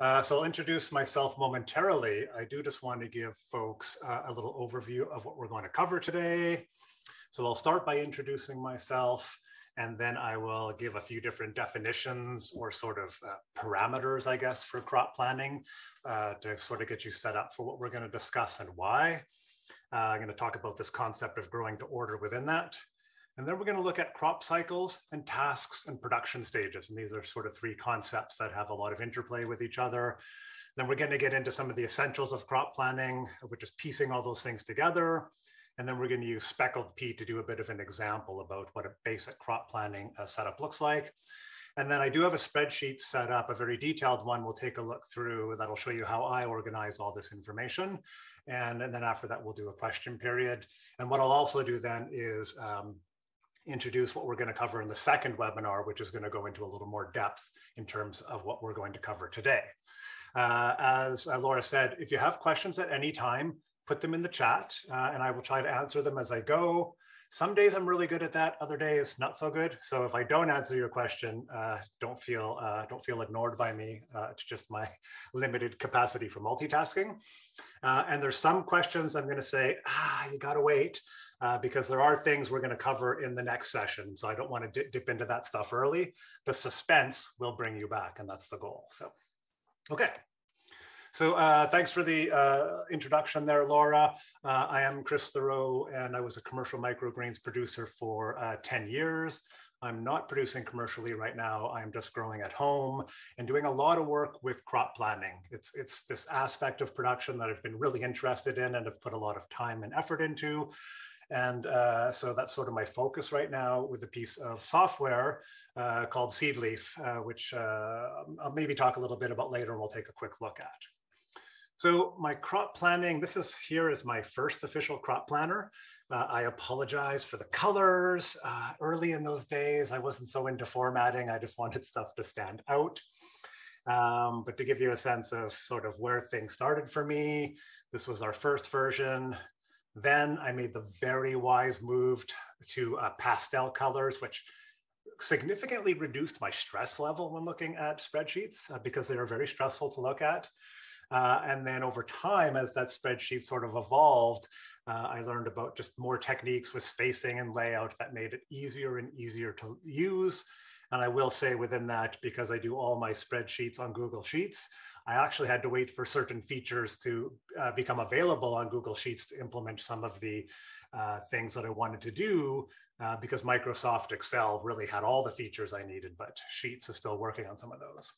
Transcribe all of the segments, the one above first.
Uh, so I'll introduce myself momentarily. I do just want to give folks uh, a little overview of what we're going to cover today. So I'll start by introducing myself and then I will give a few different definitions or sort of uh, parameters, I guess, for crop planning uh, to sort of get you set up for what we're going to discuss and why. Uh, I'm going to talk about this concept of growing to order within that. And then we're going to look at crop cycles and tasks and production stages. And these are sort of three concepts that have a lot of interplay with each other. Then we're going to get into some of the essentials of crop planning, which is piecing all those things together. And then we're going to use speckled peat to do a bit of an example about what a basic crop planning uh, setup looks like. And then I do have a spreadsheet set up, a very detailed one we'll take a look through that'll show you how I organize all this information. And, and then after that, we'll do a question period. And what I'll also do then is um, introduce what we're going to cover in the second webinar, which is going to go into a little more depth in terms of what we're going to cover today. Uh, as uh, Laura said, if you have questions at any time, put them in the chat uh, and I will try to answer them as I go. Some days I'm really good at that, other days not so good. So if I don't answer your question, uh, don't feel uh, don't feel ignored by me. Uh, it's just my limited capacity for multitasking. And there's some questions I'm going to say, ah, you got to wait uh, because there are things we're going to cover in the next session. So I don't want to dip into that stuff early. The suspense will bring you back, and that's the goal. So, okay. So uh, thanks for the uh, introduction there, Laura. Uh, I am Chris Thoreau, and I was a commercial microgreens producer for uh, 10 years. I'm not producing commercially right now. I'm just growing at home and doing a lot of work with crop planning. It's, it's this aspect of production that I've been really interested in and have put a lot of time and effort into. And uh, so that's sort of my focus right now with a piece of software uh, called Seedleaf, uh, which uh, I'll maybe talk a little bit about later and we'll take a quick look at. So my crop planning, this is here is my first official crop planner. Uh, I apologize for the colors. Uh, early in those days, I wasn't so into formatting. I just wanted stuff to stand out. Um, but to give you a sense of sort of where things started for me, this was our first version. Then I made the very wise move to uh, pastel colors, which significantly reduced my stress level when looking at spreadsheets uh, because they are very stressful to look at. Uh, and then over time, as that spreadsheet sort of evolved, uh, I learned about just more techniques with spacing and layout that made it easier and easier to use. And I will say within that, because I do all my spreadsheets on Google Sheets, I actually had to wait for certain features to uh, become available on Google Sheets to implement some of the uh, things that I wanted to do uh, because Microsoft Excel really had all the features I needed, but Sheets is still working on some of those.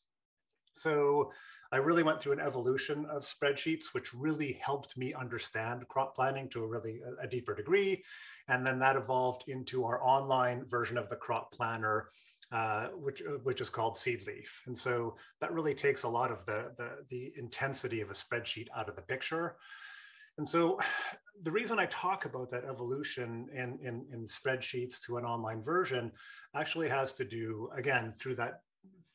So I really went through an evolution of spreadsheets, which really helped me understand crop planning to a really a, deeper degree. And then that evolved into our online version of the crop planner, uh, which, uh, which is called Seedleaf. And so that really takes a lot of the, the, the intensity of a spreadsheet out of the picture. And so the reason I talk about that evolution in, in, in, spreadsheets to an online version actually has to do, again, through that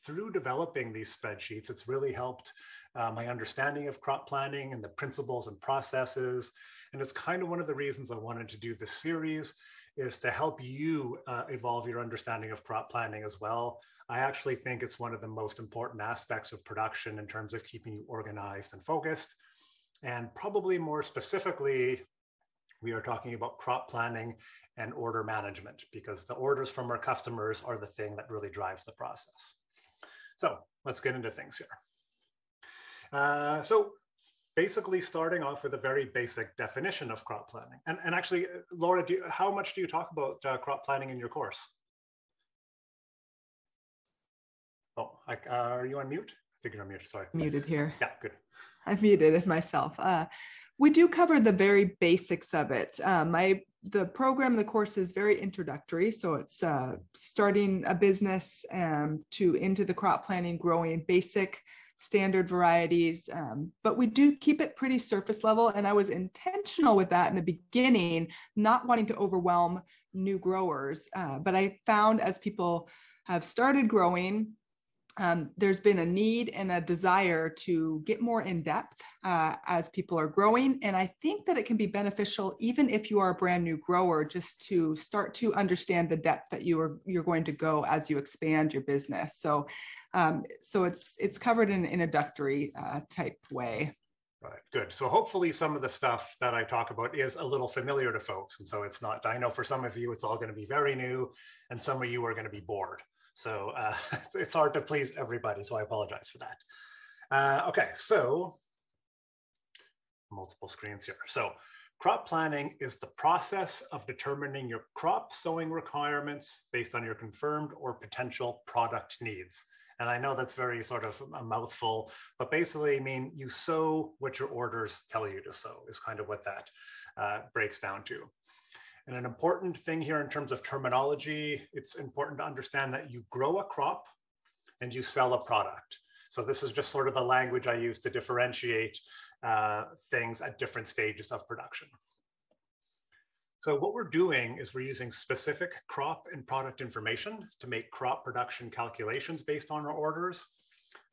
through developing these spreadsheets, it's really helped uh, my understanding of crop planning and the principles and processes. And it's kind of one of the reasons I wanted to do this series is to help you uh, evolve your understanding of crop planning as well. I actually think it's one of the most important aspects of production in terms of keeping you organized and focused. And probably more specifically, we are talking about crop planning and order management because the orders from our customers are the thing that really drives the process. So let's get into things here. Uh, so basically starting off with a very basic definition of crop planning. And, and actually, Laura, you, how much do you talk about uh, crop planning in your course? Oh, I, uh, are you on mute? I think you're on mute, sorry. Muted here. Yeah, good. I've muted it myself. Uh, we do cover the very basics of it. Um, my the program, the course is very introductory. So it's uh, starting a business um, to into the crop planning, growing basic standard varieties. Um, but we do keep it pretty surface level. And I was intentional with that in the beginning, not wanting to overwhelm new growers. Uh, but I found as people have started growing, um, there's been a need and a desire to get more in depth uh, as people are growing. And I think that it can be beneficial, even if you are a brand new grower, just to start to understand the depth that you are you're going to go as you expand your business. So, um, so it's it's covered in an introductory uh, type way. Right, good. So hopefully some of the stuff that I talk about is a little familiar to folks. And so it's not, I know for some of you, it's all going to be very new and some of you are going to be bored. So uh, it's hard to please everybody. So I apologize for that. Uh, okay, so multiple screens here. So crop planning is the process of determining your crop sowing requirements based on your confirmed or potential product needs. And I know that's very sort of a mouthful, but basically, I mean, you sow what your orders tell you to sow is kind of what that uh, breaks down to. And an important thing here in terms of terminology, it's important to understand that you grow a crop and you sell a product. So this is just sort of the language I use to differentiate uh, things at different stages of production. So what we're doing is we're using specific crop and product information to make crop production calculations based on our orders.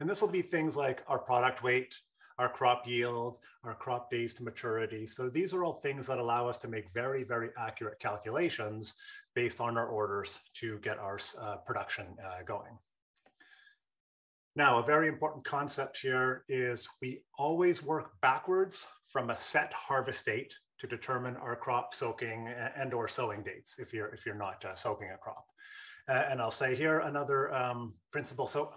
And this will be things like our product weight, our crop yield, our crop days to maturity. So these are all things that allow us to make very, very accurate calculations based on our orders to get our uh, production uh, going. Now, a very important concept here is we always work backwards from a set harvest date to determine our crop soaking and or sowing dates if you're if you're not uh, soaking a crop. Uh, and I'll say here another um, principle. So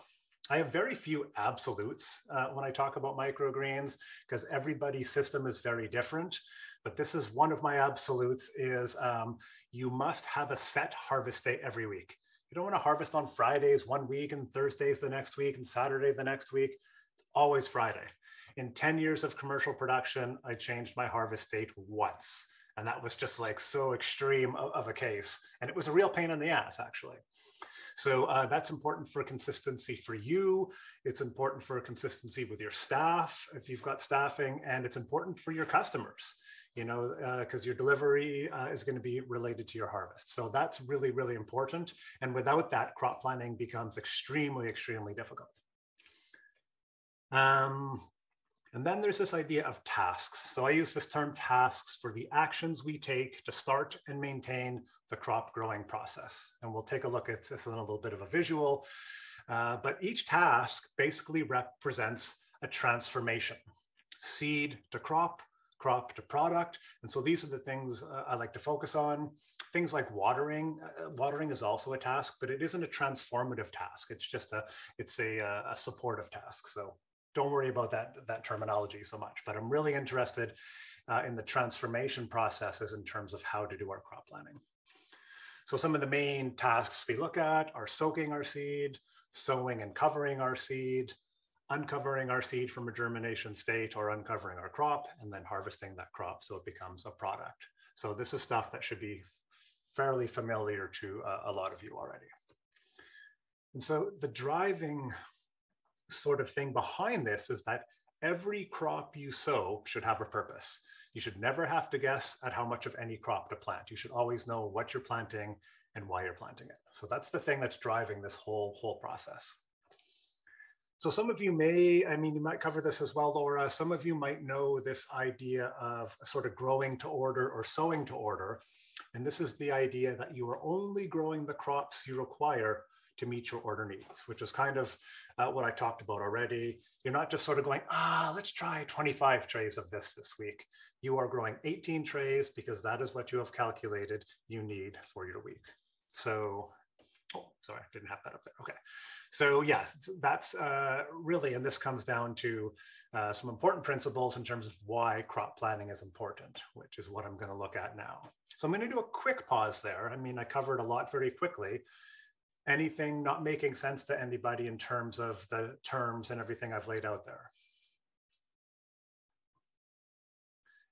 I have very few absolutes uh, when I talk about microgreens because everybody's system is very different. But this is one of my absolutes is um, you must have a set harvest day every week. You don't want to harvest on Fridays one week and Thursdays the next week and Saturday the next week. It's always Friday. In 10 years of commercial production, I changed my harvest date once. And that was just like so extreme of, of a case. And it was a real pain in the ass, actually. So uh, that's important for consistency for you. It's important for consistency with your staff, if you've got staffing, and it's important for your customers, you know, because uh, your delivery uh, is going to be related to your harvest. So that's really, really important. And without that, crop planning becomes extremely, extremely difficult. Um, and then there's this idea of tasks. So I use this term tasks for the actions we take to start and maintain the crop growing process. And we'll take a look at this in a little bit of a visual. Uh, but each task basically represents a transformation, seed to crop, crop to product. And so these are the things uh, I like to focus on. Things like watering. Uh, watering is also a task, but it isn't a transformative task. It's just a, it's a, uh, a supportive task. So don't worry about that, that terminology so much, but I'm really interested uh, in the transformation processes in terms of how to do our crop planning. So some of the main tasks we look at are soaking our seed, sowing and covering our seed, uncovering our seed from a germination state or uncovering our crop and then harvesting that crop so it becomes a product. So this is stuff that should be fairly familiar to uh, a lot of you already. And so the driving sort of thing behind this is that every crop you sow should have a purpose. You should never have to guess at how much of any crop to plant. You should always know what you're planting and why you're planting it. So that's the thing that's driving this whole, whole process. So some of you may, I mean, you might cover this as well, Laura. Some of you might know this idea of sort of growing to order or sowing to order. And this is the idea that you are only growing the crops you require to meet your order needs, which is kind of uh, what I talked about already. You're not just sort of going, ah, let's try 25 trays of this this week. You are growing 18 trays because that is what you have calculated you need for your week. So, oh, sorry, I didn't have that up there. Okay. So yeah, that's uh, really, and this comes down to uh, some important principles in terms of why crop planning is important, which is what I'm going to look at now. So I'm going to do a quick pause there. I mean, I covered a lot very quickly, anything not making sense to anybody in terms of the terms and everything I've laid out there?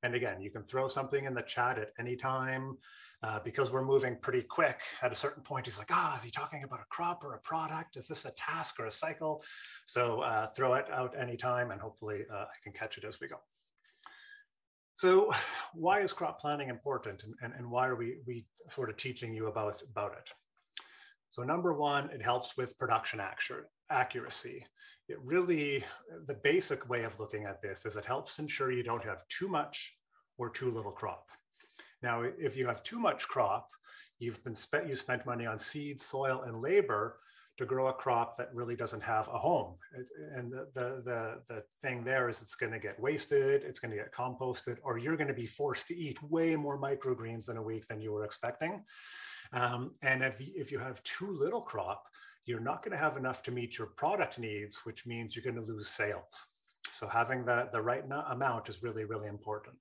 And again, you can throw something in the chat at any time uh, because we're moving pretty quick. At a certain point, he's like, ah, is he talking about a crop or a product? Is this a task or a cycle? So uh, throw it out anytime and hopefully uh, I can catch it as we go. So why is crop planning important and, and, and why are we, we sort of teaching you about, about it? So number one, it helps with production accuracy. It really, the basic way of looking at this is it helps ensure you don't have too much or too little crop. Now, if you have too much crop, you've been spent, you spent money on seed, soil, and labor to grow a crop that really doesn't have a home. It, and the, the, the, the thing there is it's going to get wasted, it's going to get composted, or you're going to be forced to eat way more microgreens in a week than you were expecting. Um, and if, if you have too little crop, you're not going to have enough to meet your product needs, which means you're going to lose sales. So having the, the right amount is really, really important.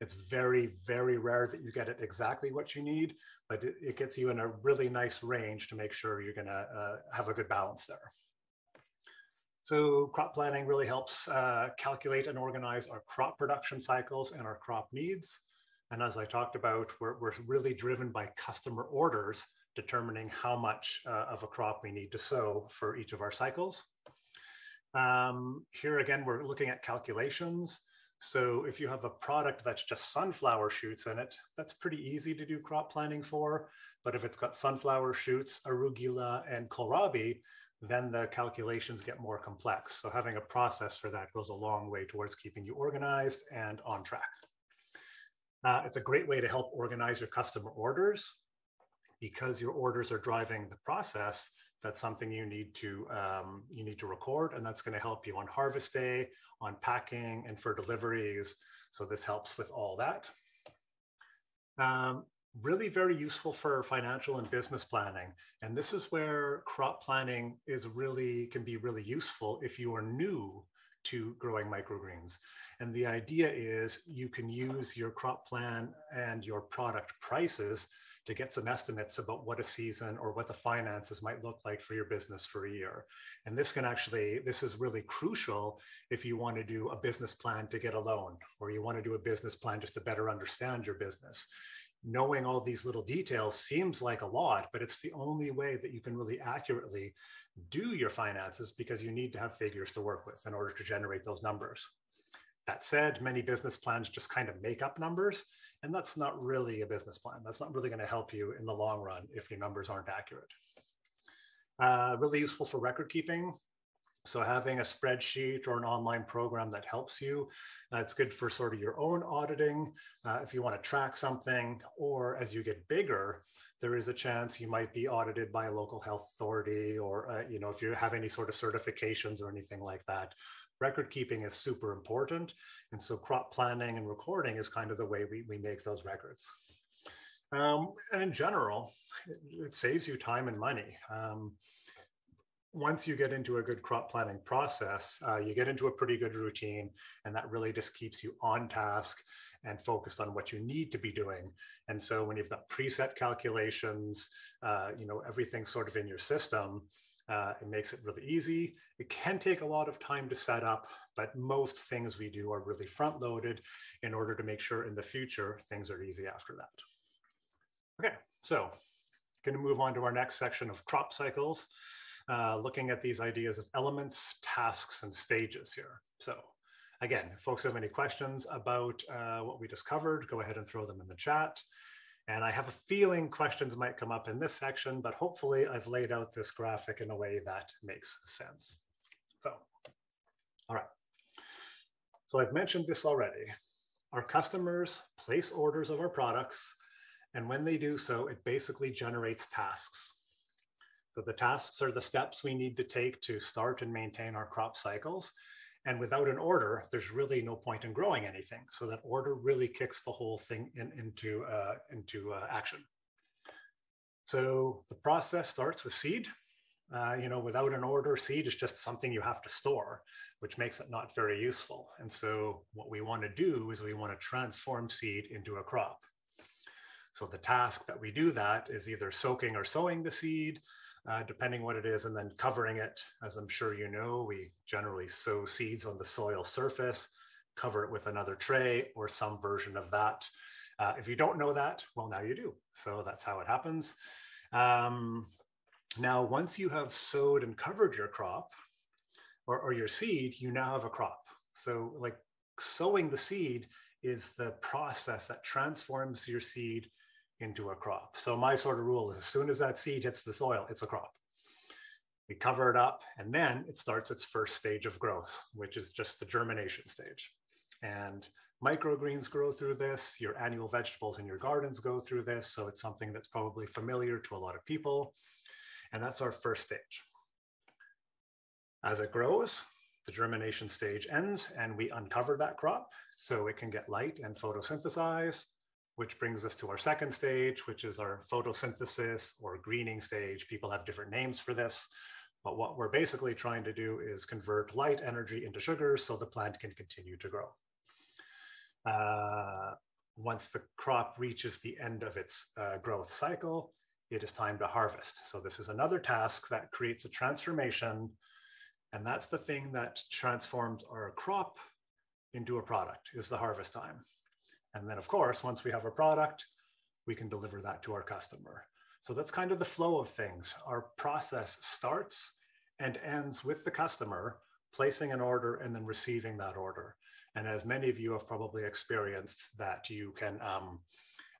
It's very, very rare that you get it exactly what you need, but it, it gets you in a really nice range to make sure you're going to uh, have a good balance there. So crop planning really helps uh, calculate and organize our crop production cycles and our crop needs. And as I talked about, we're, we're really driven by customer orders determining how much uh, of a crop we need to sow for each of our cycles. Um, here again, we're looking at calculations. So if you have a product that's just sunflower shoots in it, that's pretty easy to do crop planning for. But if it's got sunflower shoots, arugula, and kohlrabi, then the calculations get more complex. So having a process for that goes a long way towards keeping you organized and on track. Uh, it's a great way to help organize your customer orders. Because your orders are driving the process that's something you need to um, you need to record and that's going to help you on harvest day on packing and for deliveries. So this helps with all that. Um, really very useful for financial and business planning. And this is where crop planning is really can be really useful if you are new to growing microgreens and the idea is you can use your crop plan and your product prices to get some estimates about what a season or what the finances might look like for your business for a year. And this can actually, this is really crucial if you want to do a business plan to get a loan, or you want to do a business plan just to better understand your business. Knowing all these little details seems like a lot, but it's the only way that you can really accurately do your finances because you need to have figures to work with in order to generate those numbers. That said, many business plans just kind of make up numbers and that's not really a business plan. That's not really going to help you in the long run if your numbers aren't accurate. Uh, really useful for record keeping. So having a spreadsheet or an online program that helps you, uh, it's good for sort of your own auditing. Uh, if you want to track something, or as you get bigger, there is a chance you might be audited by a local health authority, or uh, you know if you have any sort of certifications or anything like that record keeping is super important. And so crop planning and recording is kind of the way we, we make those records. Um, and in general, it, it, saves you time and money. Um, once you get into a good crop planning process, uh, you get into a pretty good routine, and that really just keeps you on task and focused on what you need to be doing. And so when you've got preset calculations, uh, you know, everything sort of in your system, uh, it makes it really easy. It can take a lot of time to set up, but most things we do are really front loaded in order to make sure in the future things are easy after that. Okay, so going to move on to our next section of crop cycles, uh, looking at these ideas of elements, tasks, and stages here. So again, if folks have any questions about uh, what we just covered, go ahead and throw them in the chat. And I have a feeling questions might come up in this section, but hopefully I've laid out this graphic in a way that makes sense. So, all right. So I've mentioned this already. Our customers place orders of our products, and when they do so, it basically generates tasks. So the tasks are the steps we need to take to start and maintain our crop cycles. And without an order, there's really no point in growing anything. So that order really kicks the whole thing in, into, uh, into uh, action. So the process starts with seed. Uh, you know, without an order, seed is just something you have to store, which makes it not very useful. And so what we want to do is we want to transform seed into a crop. So the task that we do that is either soaking or sowing the seed, uh, depending what it is, and then covering it. As I'm sure you know, we generally sow seeds on the soil surface, cover it with another tray or some version of that. Uh, if you don't know that, well, now you do. So that's how it happens. Um, now, once you have sowed and covered your crop or, or your seed, you now have a crop. So like sowing the seed is the process that transforms your seed into a crop. So my sort of rule is as soon as that seed hits the soil, it's a crop. We cover it up, and then it starts its first stage of growth, which is just the germination stage. And microgreens grow through this, your annual vegetables in your gardens go through this. So it's something that's probably familiar to a lot of people. And that's our first stage. As it grows, the germination stage ends and we uncover that crop so it can get light and photosynthesize, which brings us to our second stage, which is our photosynthesis or greening stage. People have different names for this, but what we're basically trying to do is convert light energy into sugars so the plant can continue to grow. Uh, once the crop reaches the end of its uh, growth cycle, it is time to harvest. So this is another task that creates a transformation. And that's the thing that transforms our crop into a product is the harvest time. And then of course, once we have a product, we can deliver that to our customer. So that's kind of the flow of things. Our process starts and ends with the customer placing an order and then receiving that order. And as many of you have probably experienced that you can, um,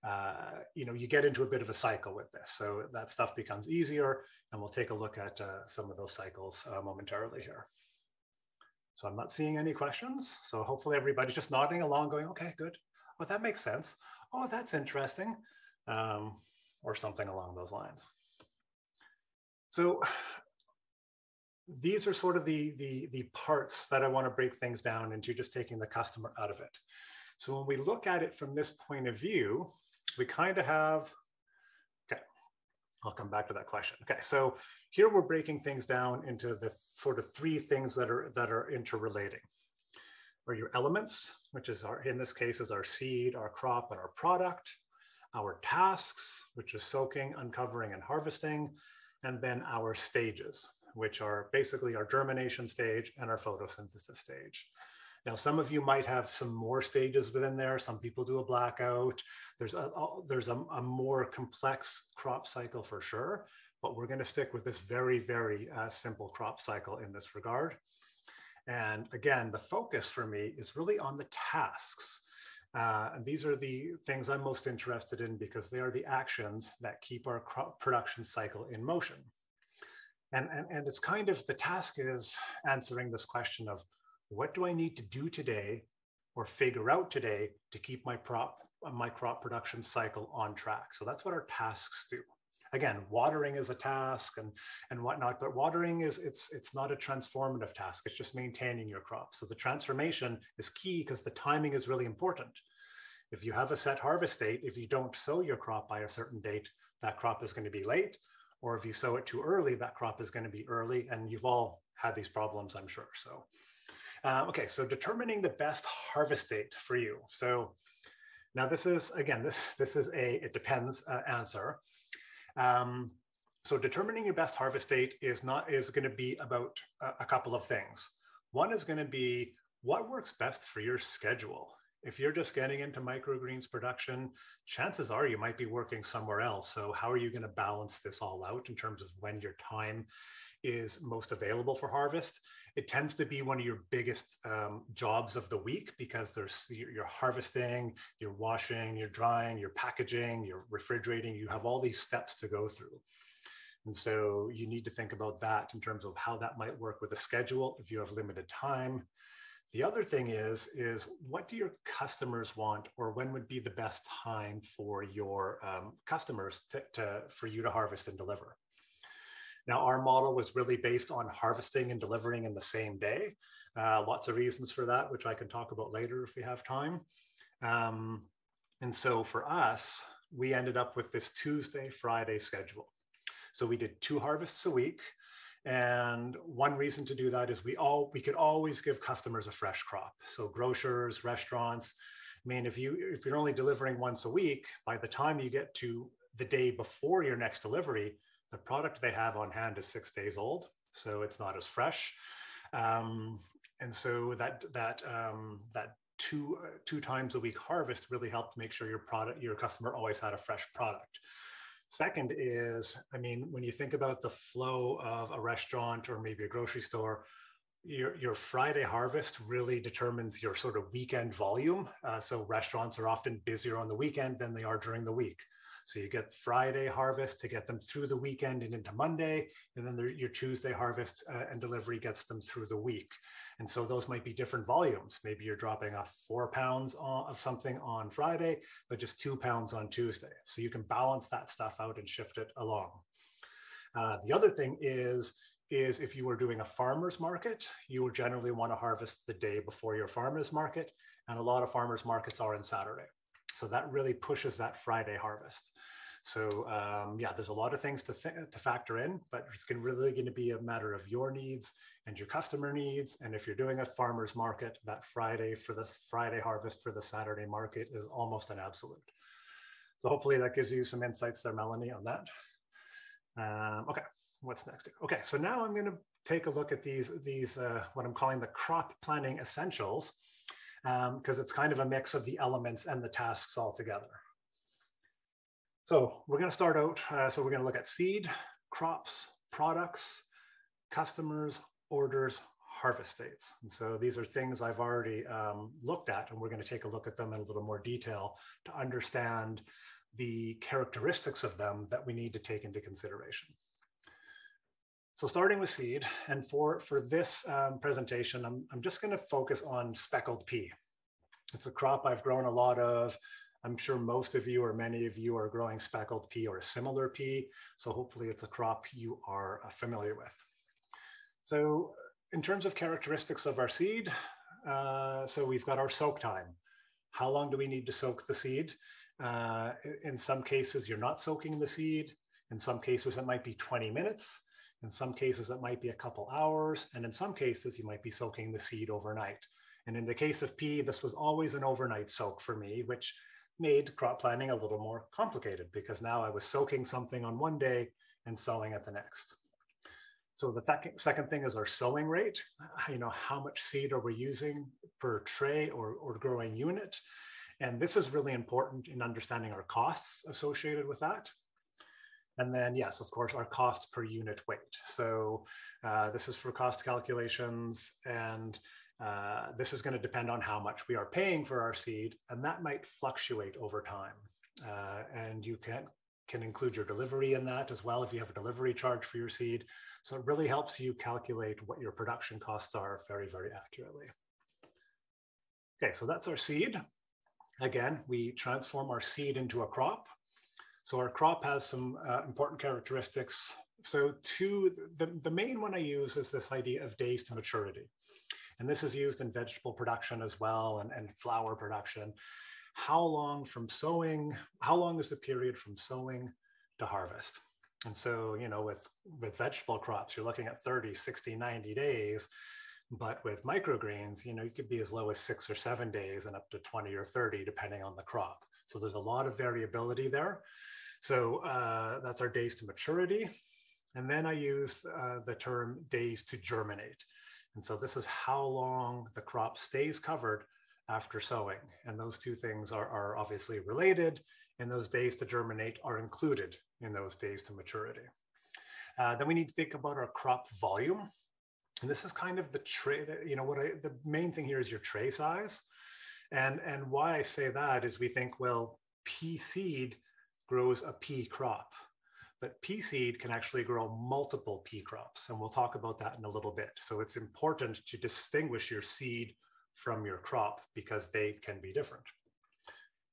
uh, you know, you get into a bit of a cycle with this. So that stuff becomes easier and we'll take a look at uh, some of those cycles uh, momentarily here. So I'm not seeing any questions. So hopefully everybody's just nodding along going, okay, good. Oh, that makes sense. Oh, that's interesting. Um, or something along those lines. So these are sort of the, the, the parts that I want to break things down into just taking the customer out of it. So when we look at it from this point of view, we kind of have, okay, I'll come back to that question. Okay, so here we're breaking things down into the sort of three things that are, that are interrelating. Or your elements, which is our, in this case is our seed, our crop, and our product, our tasks, which is soaking, uncovering, and harvesting, and then our stages, which are basically our germination stage and our photosynthesis stage. Now, some of you might have some more stages within there. Some people do a blackout. There's a, there's a, a more complex crop cycle for sure, but we're going to stick with this very, very uh, simple crop cycle in this regard. And again, the focus for me is really on the tasks. Uh, and these are the things I'm most interested in because they are the actions that keep our crop production cycle in motion. And, and, and it's kind of the task is answering this question of what do I need to do today or figure out today to keep my prop my crop production cycle on track. So that's what our tasks do. Again, watering is a task and, and whatnot, but watering is it's it's not a transformative task. It's just maintaining your crop. So the transformation is key because the timing is really important. If you have a set harvest date, if you don't sow your crop by a certain date, that crop is going to be late or if you sow it too early, that crop is going to be early. And you've all had these problems, I'm sure. So, uh, okay, so determining the best harvest date for you. So now this is, again, this, this is a, it depends uh, answer. Um, so determining your best harvest date is not, is going to be about a, a couple of things. One is going to be what works best for your schedule if you're just getting into microgreens production, chances are you might be working somewhere else. So, how are you going to balance this all out in terms of when your time is most available for harvest? It tends to be one of your biggest um, jobs of the week because there's you're harvesting, you're washing, you're drying, you're packaging, you're refrigerating. You have all these steps to go through. And so you need to think about that in terms of how that might work with a schedule if you have limited time the other thing is, is what do your customers want or when would be the best time for your um, customers to, to, for you to harvest and deliver? Now, our model was really based on harvesting and delivering in the same day. Uh, lots of reasons for that, which I can talk about later if we have time. Um, and so for us, we ended up with this Tuesday, Friday schedule. So we did two harvests a week. And one reason to do that is we all we could always give customers a fresh crop. So grocers, restaurants. I mean, if you if you're only delivering once a week, by the time you get to the day before your next delivery, the product they have on hand is six days old, so it's not as fresh. Um, and so that that um, that two uh, two times a week harvest really helped make sure your product your customer always had a fresh product. Second is, I mean, when you think about the flow of a restaurant or maybe a grocery store, your, your Friday harvest really determines your sort of weekend volume. Uh, so restaurants are often busier on the weekend than they are during the week. So you get Friday harvest to get them through the weekend and into Monday, and then your Tuesday harvest uh, and delivery gets them through the week. And so those might be different volumes. Maybe you're dropping off four pounds of something on Friday, but just two pounds on Tuesday. So you can balance that stuff out and shift it along. Uh, the other thing is is if you were doing a farmer's market, you will generally want to harvest the day before your farmer's market. And a lot of farmer's markets are on Saturday. So that really pushes that Friday harvest. So um, yeah, there's a lot of things to, th to factor in, but it's really going to be a matter of your needs and your customer needs. And if you're doing a farmer's market, that Friday for this Friday harvest for the Saturday market is almost an absolute. So hopefully that gives you some insights there, Melanie, on that. Um, okay, what's next? Okay, so now I'm going to take a look at these, these uh, what I'm calling the crop planning essentials, because um, it's kind of a mix of the elements and the tasks all together. So we're going to start out, uh, so we're going to look at seed, crops, products, customers, orders, harvest dates. And so these are things I've already um, looked at, and we're going to take a look at them in a little more detail to understand the characteristics of them that we need to take into consideration. So starting with seed, and for, for this um, presentation, I'm, I'm just gonna focus on speckled pea. It's a crop I've grown a lot of. I'm sure most of you or many of you are growing speckled pea or a similar pea. So hopefully it's a crop you are uh, familiar with. So in terms of characteristics of our seed, uh, so we've got our soak time. How long do we need to soak the seed? Uh, in some cases, you're not soaking the seed. In some cases, it might be 20 minutes. In some cases, it might be a couple hours. And in some cases, you might be soaking the seed overnight. And in the case of pea, this was always an overnight soak for me, which made crop planning a little more complicated because now I was soaking something on one day and sowing at the next. So the second thing is our sowing rate. Uh, you know, how much seed are we using per tray or, or growing unit? And this is really important in understanding our costs associated with that. And then, yes, of course, our cost per unit weight. So uh, this is for cost calculations, and uh, this is going to depend on how much we are paying for our seed, and that might fluctuate over time. Uh, and you can can include your delivery in that as well if you have a delivery charge for your seed. So it really helps you calculate what your production costs are very, very accurately. Okay, so that's our seed. Again, we transform our seed into a crop. So our crop has some uh, important characteristics. So two, the, the main one I use is this idea of days to maturity. And this is used in vegetable production as well and, and flower production. How long from sowing, how long is the period from sowing to harvest? And so, you know, with, with vegetable crops, you're looking at 30, 60, 90 days. But with microgreens, you know, you could be as low as six or seven days and up to 20 or 30, depending on the crop. So there's a lot of variability there. So uh, that's our days to maturity. And then I use uh, the term days to germinate. And so this is how long the crop stays covered after sowing. And those two things are, are obviously related and those days to germinate are included in those days to maturity. Uh, then we need to think about our crop volume. And this is kind of the tray, you know, what I, the main thing here is your tray size. And, and why I say that is we think, well, pea seed grows a pea crop, but pea seed can actually grow multiple pea crops. And we'll talk about that in a little bit. So it's important to distinguish your seed from your crop because they can be different.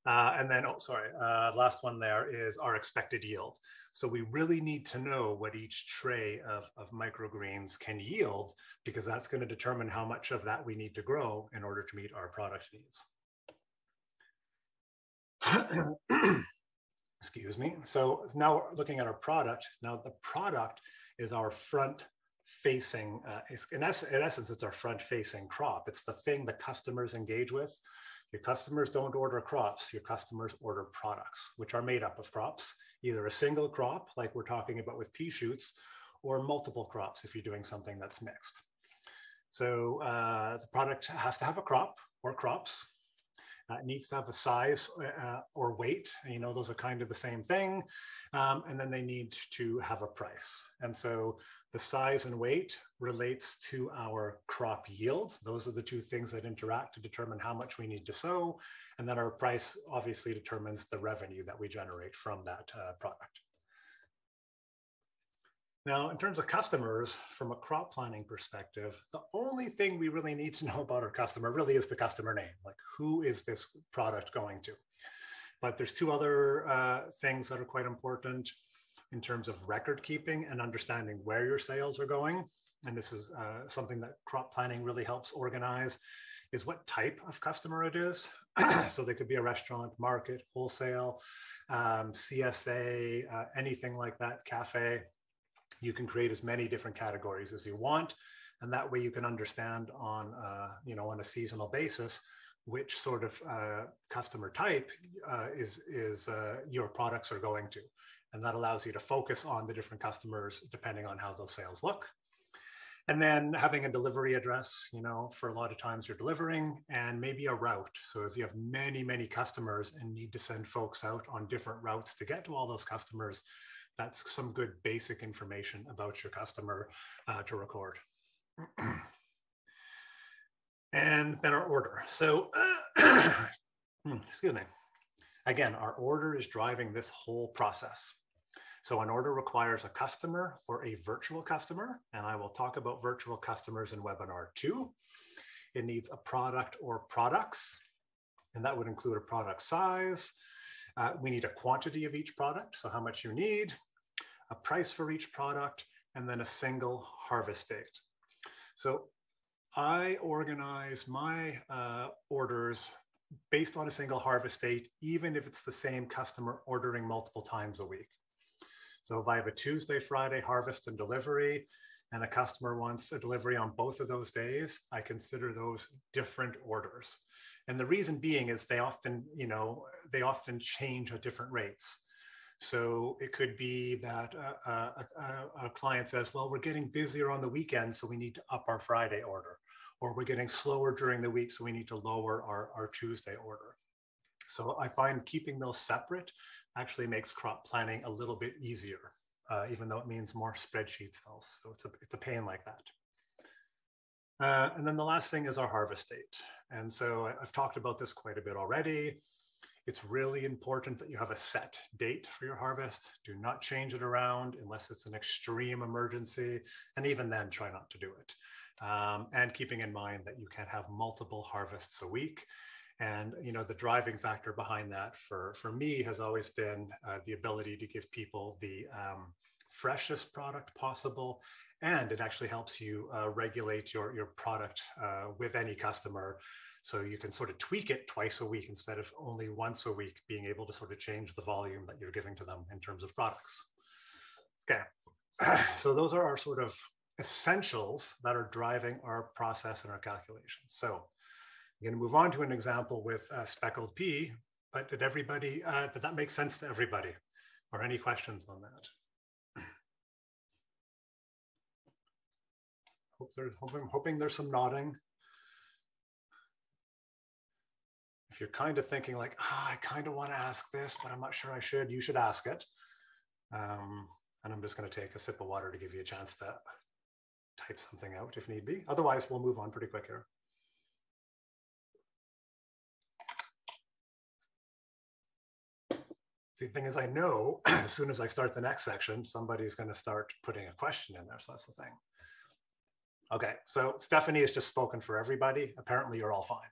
Uh, and then, oh, sorry, uh, last one there is our expected yield. So we really need to know what each tray of, of microgreens can yield because that's going to determine how much of that we need to grow in order to meet our product needs. Excuse me. So now looking at our product, now the product is our front facing, uh, in, es in essence, it's our front facing crop. It's the thing that customers engage with. Your customers don't order crops, your customers order products, which are made up of crops either a single crop, like we're talking about with pea shoots, or multiple crops if you're doing something that's mixed. So uh, the product has to have a crop or crops. Uh, it needs to have a size uh, or weight. You know, those are kind of the same thing. Um, and then they need to have a price. And so The size and weight relates to our crop yield. Those are the two things that interact to determine how much we need to sow. And then our price obviously determines the revenue that we generate from that uh, product. Now, in terms of customers, from a crop planning perspective, the only thing we really need to know about our customer really is the customer name. Like, who is this product going to? But there's two other uh, things that are quite important in terms of record keeping and understanding where your sales are going. And this is uh, something that crop planning really helps organize is what type of customer it is. so they could be a restaurant, market, wholesale, um, CSA, uh, anything like that, cafe. You can create as many different categories as you want. And that way you can understand on, uh, you know, on a seasonal basis, which sort of uh, customer type uh, is, is uh, your products are going to. And that allows you to focus on the different customers depending on how those sales look. And then having a delivery address, you know, for a lot of times you're delivering and maybe a route. So if you have many, many customers and need to send folks out on different routes to get to all those customers, that's some good basic information about your customer uh, to record. and then our order. So, excuse me. Again, our order is driving this whole process. So an order requires a customer or a virtual customer, and I will talk about virtual customers in webinar two. It needs a product or products, and that would include a product size. Uh, we need a quantity of each product, so how much you need, a price for each product, and then a single harvest date. So I organize my uh, orders based on a single harvest date, even if it's the same customer ordering multiple times a week. So if I have a Tuesday, Friday harvest and delivery, and a customer wants a delivery on both of those days, I consider those different orders. And the reason being is they often, you know, they often change at different rates. So it could be that a, a, a, a, client says, well, we're getting busier on the weekend, so we need to up our Friday order. Or we're getting slower during the week, so we need to lower our, our Tuesday order. So I find keeping those separate actually makes crop planning a little bit easier, uh, even though it means more spreadsheet cells. So it's a, it's a pain like that. Uh, and then the last thing is our harvest date. And so I've talked about this quite a bit already. It's really important that you have a set date for your harvest. Do not change it around unless it's an extreme emergency. And even then, try not to do it. Um, and keeping in mind that you can have multiple harvests a week and you know the driving factor behind that for for me has always been uh, the ability to give people the um, freshest product possible. And it actually helps you uh, regulate your your product uh, with any customer. So you can sort of tweak it twice a week instead of only once a week being able to sort of change the volume that you're giving to them in terms of products. Okay. So those are our sort of essentials that are driving our process and our calculations. So I'm going to move on to an example with uh, speckled pea, but did everybody, uh, did that make sense to everybody? Or any questions on that? Hope there's, hoping, hoping there's some nodding. If you're kind of thinking like, ah, I kind of want to ask this, but I'm not sure I should, you should ask it. Um, and I'm just going to take a sip of water to give you a chance to type something out if need be. Otherwise, we'll move on pretty quick here. The thing is, I know as soon as I start the next section, somebody's going to start putting a question in there. So that's the thing. Okay, so Stephanie has just spoken for everybody. Apparently, you're all fine.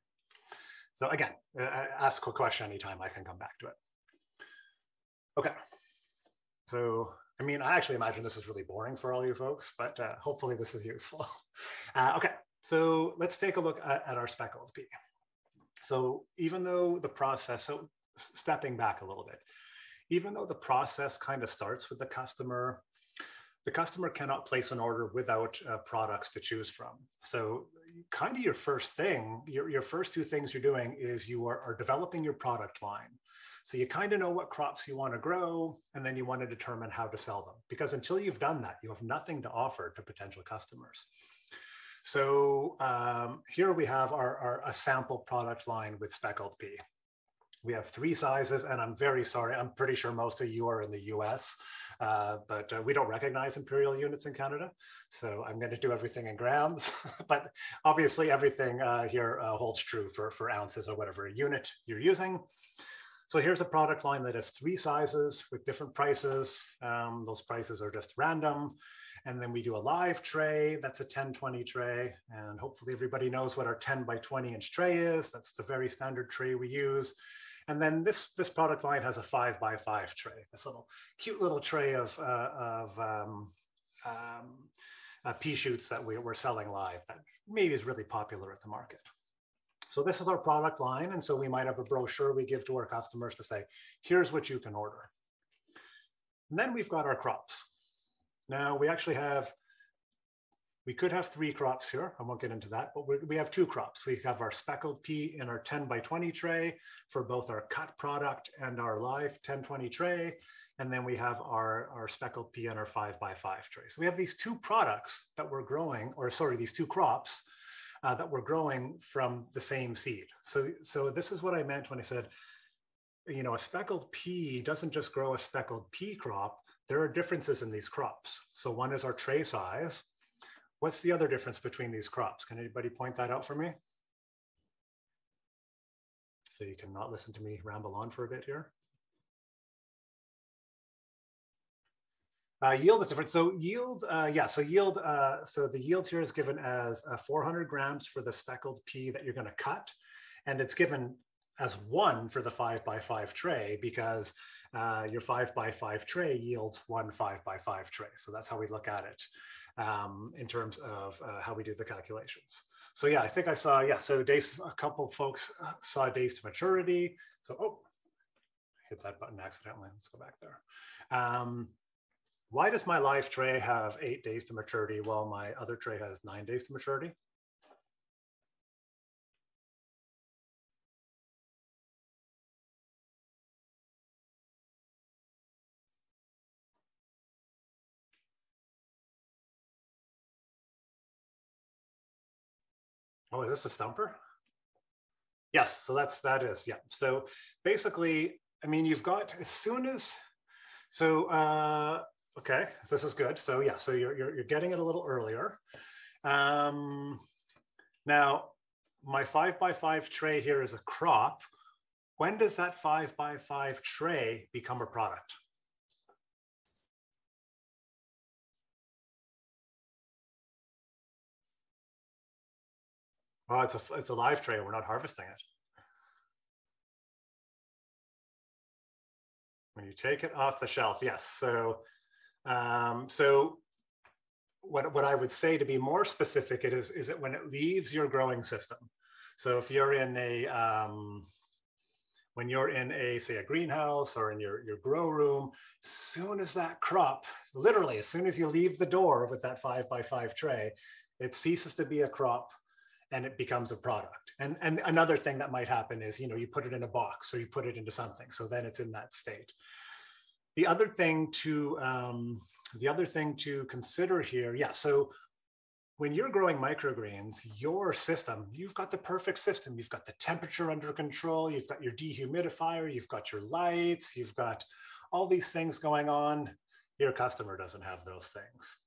So again, ask a question anytime. I can come back to it. Okay. So, I mean, I actually imagine this is really boring for all you folks, but uh, hopefully this is useful. Uh, okay, so let's take a look at, at our speckled pea. So even though the process, so stepping back a little bit, even though the process kind of starts with the customer, the customer cannot place an order without uh, products to choose from. So kind of your first thing, your, your first two things you're doing is you are, are developing your product line. So you kind of know what crops you want to grow, and then you want to determine how to sell them. Because until you've done that, you have nothing to offer to potential customers. So um, here we have our, our, a sample product line with speckled pea. We have three sizes, and I'm very sorry. I'm pretty sure most of you are in the US, uh, but uh, we don't recognize imperial units in Canada. So I'm going to do everything in grams, but obviously everything uh, here uh, holds true for, for ounces or whatever unit you're using. So here's a product line that has three sizes with different prices. Um, those prices are just random. And then we do a live tray, that's a 1020 tray. And hopefully everybody knows what our 10 by 20 inch tray is. That's the very standard tray we use. And then this, this product line has a five by five tray, this little cute little tray of, uh, of um, um, uh, pea shoots that we, we're selling live that maybe is really popular at the market. So this is our product line. And so we might have a brochure we give to our customers to say, here's what you can order. And then we've got our crops. Now we actually have we could have three crops here. I won't get into that, but we have two crops. We have our speckled pea in our 10 by 20 tray for both our cut product and our live 1020 tray. And then we have our, our speckled pea in our five by five tray. So we have these two products that we're growing, or sorry, these two crops uh, that we're growing from the same seed. So, so this is what I meant when I said, you know, a speckled pea doesn't just grow a speckled pea crop. There are differences in these crops. So one is our tray size, What's the other difference between these crops? Can anybody point that out for me? So you can not listen to me ramble on for a bit here. Uh, yield is different. So yield, uh, yeah, so yield, uh, so the yield here is given as uh, 400 grams for the speckled pea that you're gonna cut. And it's given as one for the five by five tray because uh, your five by five tray yields one five by five tray. So that's how we look at it um, in terms of uh, how we do the calculations. So yeah, I think I saw, yeah, so days, a couple folks uh, saw days to maturity. So, oh, hit that button accidentally. Let's go back there. Um, why does my live tray have eight days to maturity while my other tray has nine days to maturity? Oh, is this a stumper? Yes, so that's, that is, yeah. So basically, I mean, you've got, as soon as, so, uh, okay, this is good. So yeah, so you're, you're, you're getting it a little earlier. Um, now, my five by five tray here is a crop. When does that five by five tray become a product? Oh, it's a it's a live tray. We're not harvesting it. When you take it off the shelf, yes. So, um, so what what I would say to be more specific, it is is it when it leaves your growing system. So if you're in a um, when you're in a say a greenhouse or in your your grow room, as soon as that crop, literally as soon as you leave the door with that five by five tray, it ceases to be a crop and it becomes a product. And, and another thing that might happen is, you know, you put it in a box or you put it into something. So then it's in that state. The other thing to, um, the other thing to consider here, yeah, so when you're growing microgreens, your system, you've got the perfect system. You've got the temperature under control, you've got your dehumidifier, you've got your lights, you've got all these things going on. Your customer doesn't have those things.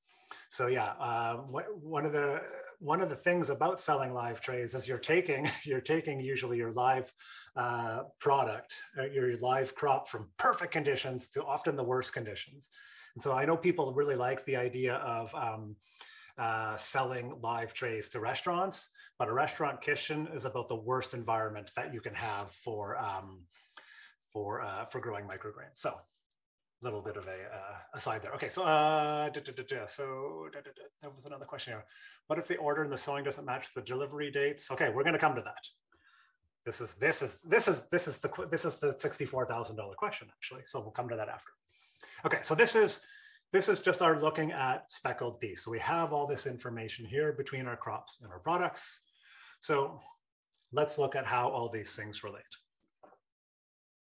So yeah, uh, one of the one of the things about selling live trays is you're taking you're taking usually your live uh, product, uh, your live crop from perfect conditions to often the worst conditions. And so I know people really like the idea of um, uh, selling live trays to restaurants, but a restaurant kitchen is about the worst environment that you can have for um, for uh, for growing microgreens. So little bit of a uh, aside there. Okay, so uh, da, da, da, so that was another question here. What if the order and the sowing doesn't match the delivery dates? Okay, we're going to come to that. This is this is this is this is the this is the sixty-four thousand dollar question actually. So we'll come to that after. Okay, so this is this is just our looking at speckled pea. So we have all this information here between our crops and our products. So let's look at how all these things relate.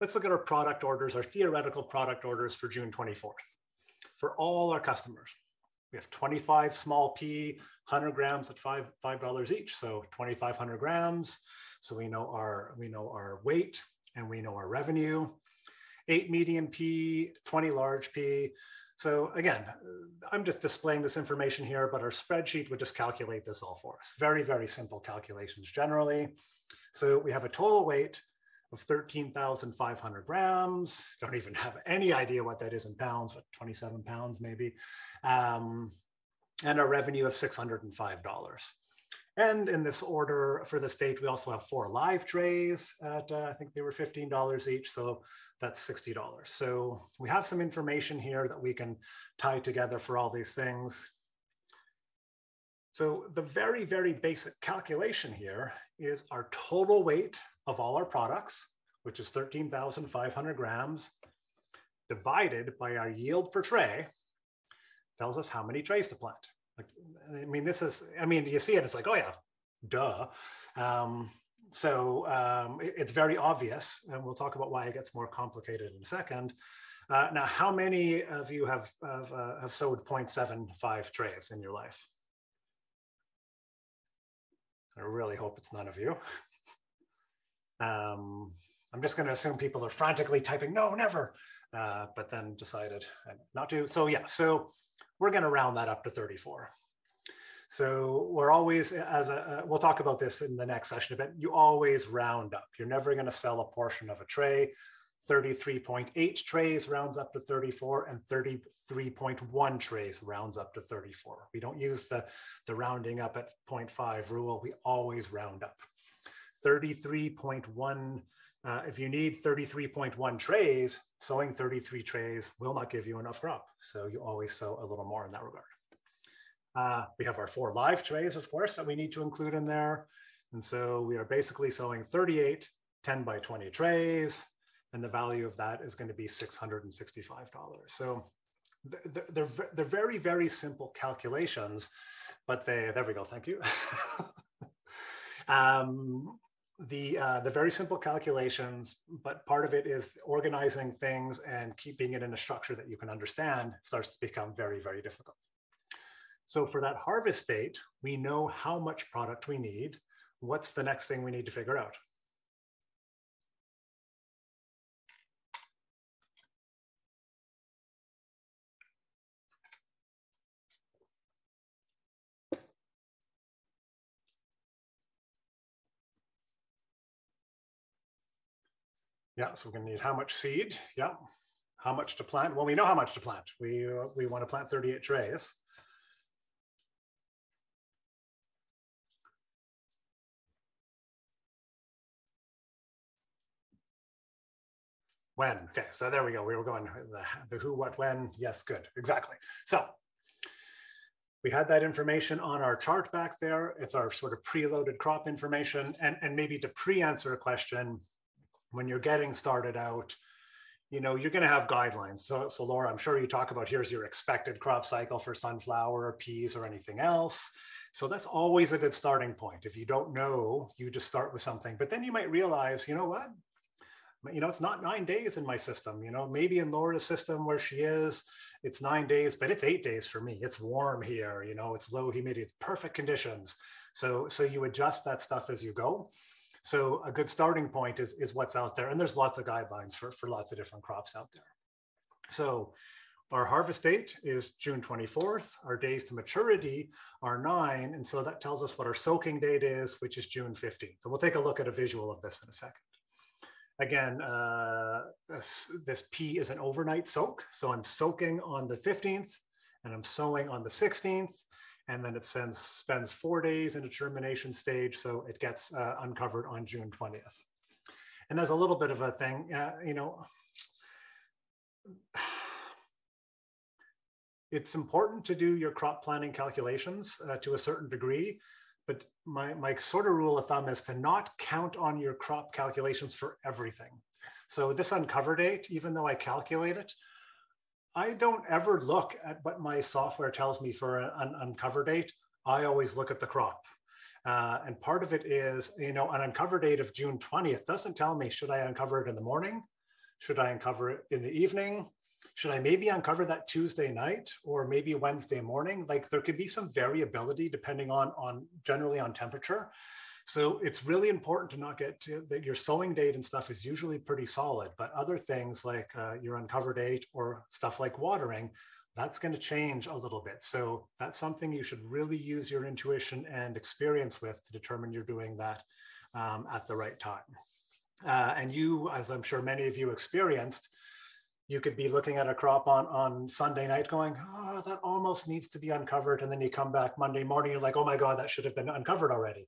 Let's look at our product orders, our theoretical product orders for June 24th. For all our customers, we have 25 small pea, 100 grams at five $5 each. So 2,500 grams. So we know our, we know our weight. and we know our revenue. Eight medium pea, 20 large pea. So again, I'm just displaying this information here, but our spreadsheet would just calculate this all for us. Very, very simple calculations generally. So we have a total weight of 13,500 grams. Don't even have any idea what that is in pounds, but 27 pounds maybe. Um, and a revenue of $605. And in this order for the state, we also have four live trays at, uh, I think they were $15 each. So that's $60. So we have some information here that we can tie together for all these things. So the very, very basic calculation here is our total weight of all our products, which is 13,500 grams, divided by our yield per tray, tells us how many trays to plant. Like, I mean, this is, I mean, you see it, it's like, oh yeah, duh. Um, so um, it, it's very obvious, and we'll talk about why it gets more complicated in a second. Uh, now, how many of you have, have, uh, have sowed 0.75 trays in your life? I really hope it's none of you. um, I'm just going to assume people are frantically typing, no, never, uh, but then decided not to. So yeah, so we're going to round that up to 34. So we're always, as a, uh, we'll talk about this in the next session a bit, you always round up. You're never going to sell a portion of a tray. 33.8 trays rounds up to 34 and 33.1 trays rounds up to 34. We don't use the, the rounding up at 0.5 rule. We always round up. 33.1 uh, if you need 33.1 trays, sowing 33 trays will not give you enough crop. So you always sow a little more in that regard. Uh, we have our four live trays, of course, that we need to include in there. And so we are basically sowing 38 10 by 20 trays, and the value of that is going to be $665. So they're, they're very, very simple calculations, but they, there we go, thank you. um, the uh, the very simple calculations, but part of it is organizing things and keeping it in a structure that you can understand starts to become very very difficult. So for that harvest date, we know how much product we need. What's the next thing we need to figure out? Yeah, so we're gonna need how much seed, yeah. How much to plant? Well, we know how much to plant. We, uh, we wanna plant 38 trays. When, okay, so there we go. We were going the, the who, what, when. Yes, good, exactly. So we had that information on our chart back there. It's our sort of preloaded crop information. And, and maybe to pre-answer a question, when you're getting started out, you know, you're going to have guidelines. So, so Laura, I'm sure you talk about here's your expected crop cycle for sunflower or peas or anything else. So that's always a good starting point. If you don't know, you just start with something. But then you might realize, you know what? You know, it's not nine days in my system. You know, maybe in Laura's system where she is, it's nine days, but it's eight days for me. It's warm here. You know, it's low humidity. It's perfect conditions. So, so you adjust that stuff as you go. So a good starting point is, is what's out there. And there's lots of guidelines for, for lots of different crops out there. So our harvest date is June 24th. Our days to maturity are nine. And so that tells us what our soaking date is, which is June 15th. So we'll take a look at a visual of this in a second. Again, uh, this, this pea is an overnight soak. So I'm soaking on the 15th and I'm sowing on the 16th and then it sends, spends four days in a germination stage, so it gets uh, uncovered on June 20th. And as a little bit of a thing, uh, you know, it's important to do your crop planning calculations uh, to a certain degree, but my, my sort of rule of thumb is to not count on your crop calculations for everything. So this uncover date, even though I calculate it, I don't ever look at what my software tells me for an uncover date. I always look at the crop. Uh, and part of it is, you know, an uncover date of June 20th doesn't tell me, should I uncover it in the morning? Should I uncover it in the evening? Should I maybe uncover that Tuesday night or maybe Wednesday morning? Like there could be some variability depending on, on generally on temperature. So it's really important to not get to that your sowing date and stuff is usually pretty solid, but other things like uh, your uncover date or stuff like watering, that's going to change a little bit. So that's something you should really use your intuition and experience with to determine you're doing that um, at the right time. Uh, and you, as I'm sure many of you experienced, you could be looking at a crop on, on Sunday night going, oh, that almost needs to be uncovered. And then you come back Monday morning, you're like, oh my God, that should have been uncovered already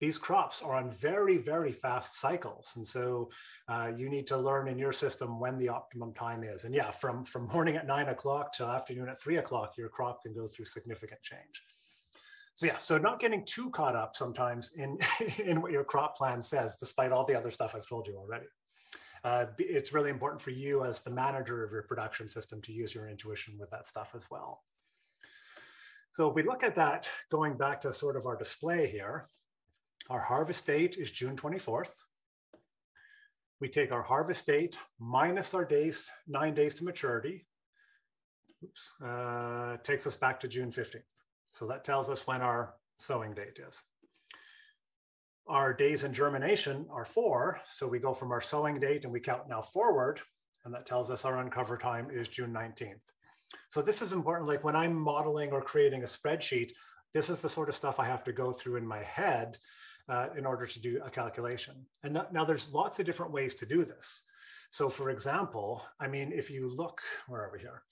these crops are on very, very fast cycles. And so uh, you need to learn in your system when the optimum time is. And yeah, from, from morning at nine o'clock till afternoon at three o'clock, your crop can go through significant change. So yeah, so not getting too caught up sometimes in, in what your crop plan says, despite all the other stuff I've told you already. Uh, it's really important for you as the manager of your production system to use your intuition with that stuff as well. So if we look at that, going back to sort of our display here, our harvest date is June 24th. We take our harvest date minus our days, nine days to maturity. Oops, uh, takes us back to June 15th. So that tells us when our sowing date is. Our days in germination are four. So we go from our sowing date and we count now forward. And that tells us our uncover time is June 19th. So this is important. Like when I'm modeling or creating a spreadsheet, this is the sort of stuff I have to go through in my head uh, in order to do a calculation. And th now there's lots of different ways to do this. So for example, I mean, if you look, where are we here?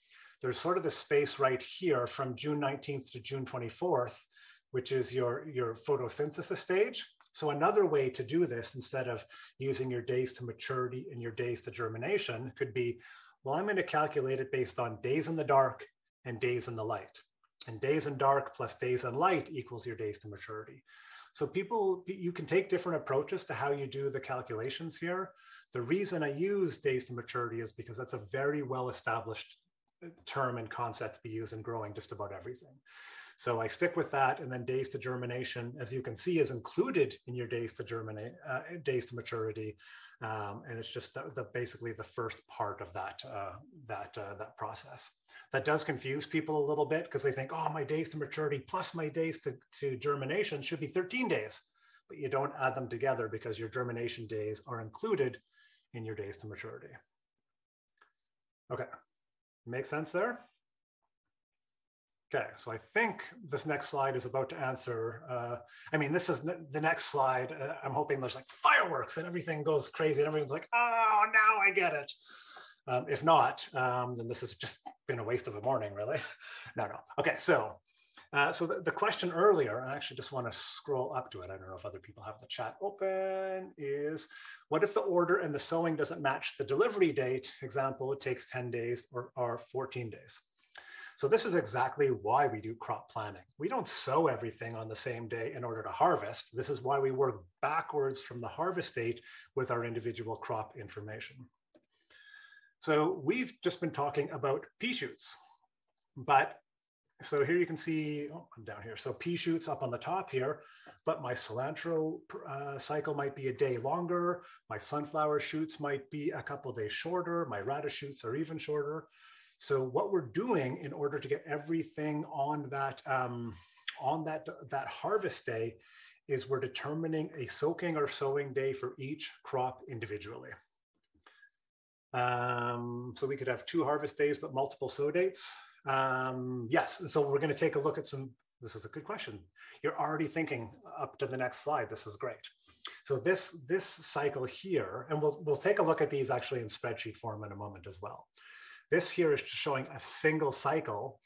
There's sort of the space right here from June 19th to June 24th, which is your, your photosynthesis stage. So another way to do this instead of using your days to maturity and your days to germination could be, well, I'm going to calculate it based on days in the dark and days in the light. And days in dark plus days in light equals your days to maturity. So people, you can take different approaches to how you do the calculations here. The reason I use days to maturity is because that's a very well-established uh, term and concept to be used in growing just about everything. So I stick with that, and then days to germination, as you can see, is included in your days to germinate, uh, days to maturity, um, and it's just the, the, basically the first part of that uh, that uh, that process. That does confuse people a little bit because they think, oh, my days to maturity plus my days to, to germination should be 13 days, but you don't add them together because your germination days are included in your days to maturity. Okay, make sense there? Okay, so I think this next slide is about to answer. Uh, I mean, this is the next slide. Uh, I'm hoping there's like fireworks and everything goes crazy and everyone's like, oh, now I get it. Um, if not, um, then this has just been a waste of a morning, really. no, no. Okay, so uh, so the, the, question earlier, I actually just want to scroll up to it. I don't know if other people have the chat open, is what if the order and the sowing doesn't match the delivery date? Example, it takes 10 days or, or 14 days. So this is exactly why we do crop planning. We don't sow everything on the same day in order to harvest. This is why we work backwards from the harvest date with our individual crop information. So we've just been talking about pea shoots, but so here you can see, oh, I'm down here. So pea shoots up on the top here, but my cilantro uh, cycle might be a day longer. My sunflower shoots might be a couple days shorter. My radish shoots are even shorter. So what we're doing in order to get everything on that um, on that that harvest day is we're determining a soaking or sowing day for each crop individually. Um, so we could have two harvest days, but multiple sow dates. Um, yes, so we're going to take a look at some. This is a good question. You're already thinking up to the next slide. This is great. So this this cycle here, and we'll we'll take a look at these actually in spreadsheet form in a moment as well. This here is just showing a single cycle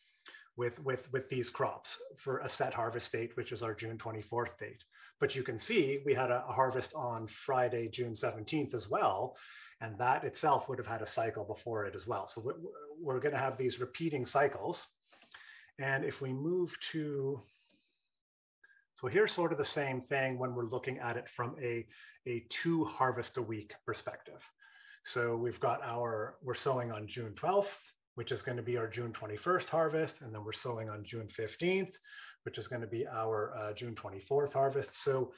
with, with, with these crops for a set harvest date, which is our June 24th date. But you can see we had a, a harvest on Friday, June 17th as well. And that itself would have had a cycle before it as well. So we're, we're going to have these repeating cycles. And if we move to, so here's sort of the same thing when we're looking at it from a, a two harvest a week perspective. So we've got our, we're sowing on June 12th, which is going to be our June 21st harvest. And then we're sowing on June 15th, which is going to be our uh, June 24th harvest. So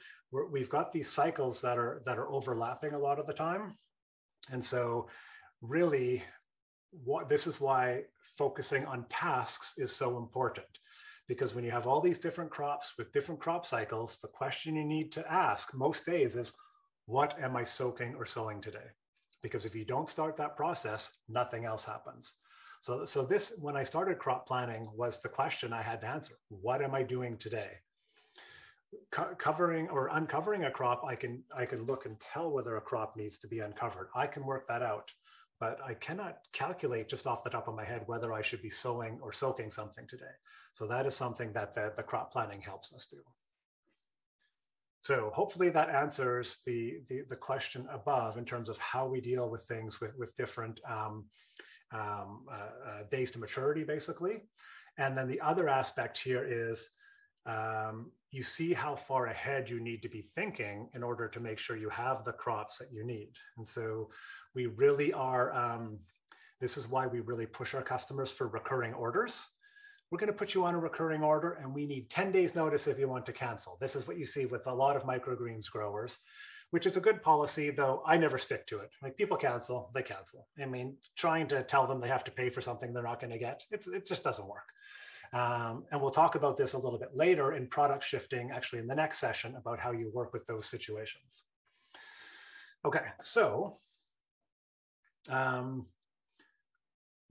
we have got these cycles that are, that are overlapping a lot of the time. And so really what, this is why focusing on tasks is so important Because when you have all these different crops with different crop cycles, the question you need to ask most days is, what am I soaking or sowing today? Because if you don't start that process, nothing else happens. So, so this, when I started crop planning, was the question I had to answer. What am I doing today? Co covering or uncovering a crop, I can, I can look and tell whether a crop needs to be uncovered. I can work that out, but I cannot calculate just off the top of my head whether I should be sowing or soaking something today. So that is something that the, the crop planning helps us do. So hopefully that answers the, the, the, question above in terms of how we deal with things with, with different um, um, uh, uh, days to maturity, basically. And then the other aspect here is um, you see how far ahead you need to be thinking in order to make sure you have the crops that you need. And so we really are, um, this is why we really push our customers for recurring orders. We're going to put you on a recurring order and we need 10 days notice if you want to cancel. This is what you see with a lot of microgreens growers which is a good policy, though I never stick to it. Like people cancel, they cancel. I mean, trying to tell them they have to pay for something they're not going to get, it just doesn't work. Um, and we'll talk about this a little bit later in product shifting, actually in the next session about how you work with those situations. Okay, so um,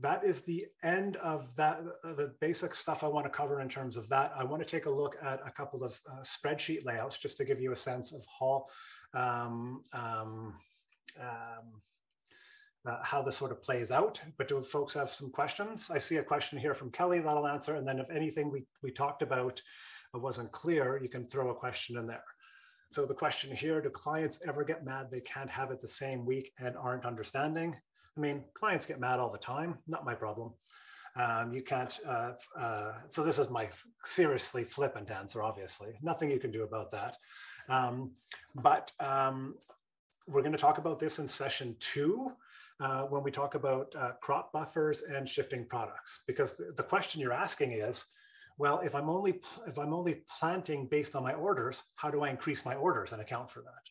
that is the end of that, uh, the basic stuff I want to cover in terms of that. I want to take a look at a couple of uh, spreadsheet layouts just to give you a sense of how um, um, um, uh, how this sort of plays out. But do folks have some questions? I see a question here from Kelly that I'll answer. And then if anything we, we talked about wasn't clear, you can throw a question in there. So the question here, do clients ever get mad they can't have it the same week and aren't understanding? I mean, clients get mad all the time, not my problem. Um, you can't, uh, uh, so this is my seriously flippant answer, obviously. Nothing you can do about that. Um, but um, we're going to talk about this in session two uh, when we talk about uh, crop buffers and shifting products. Because the, the question you're asking is, well, if I'm only if I'm only planting based on my orders, how do I increase my orders and account for that?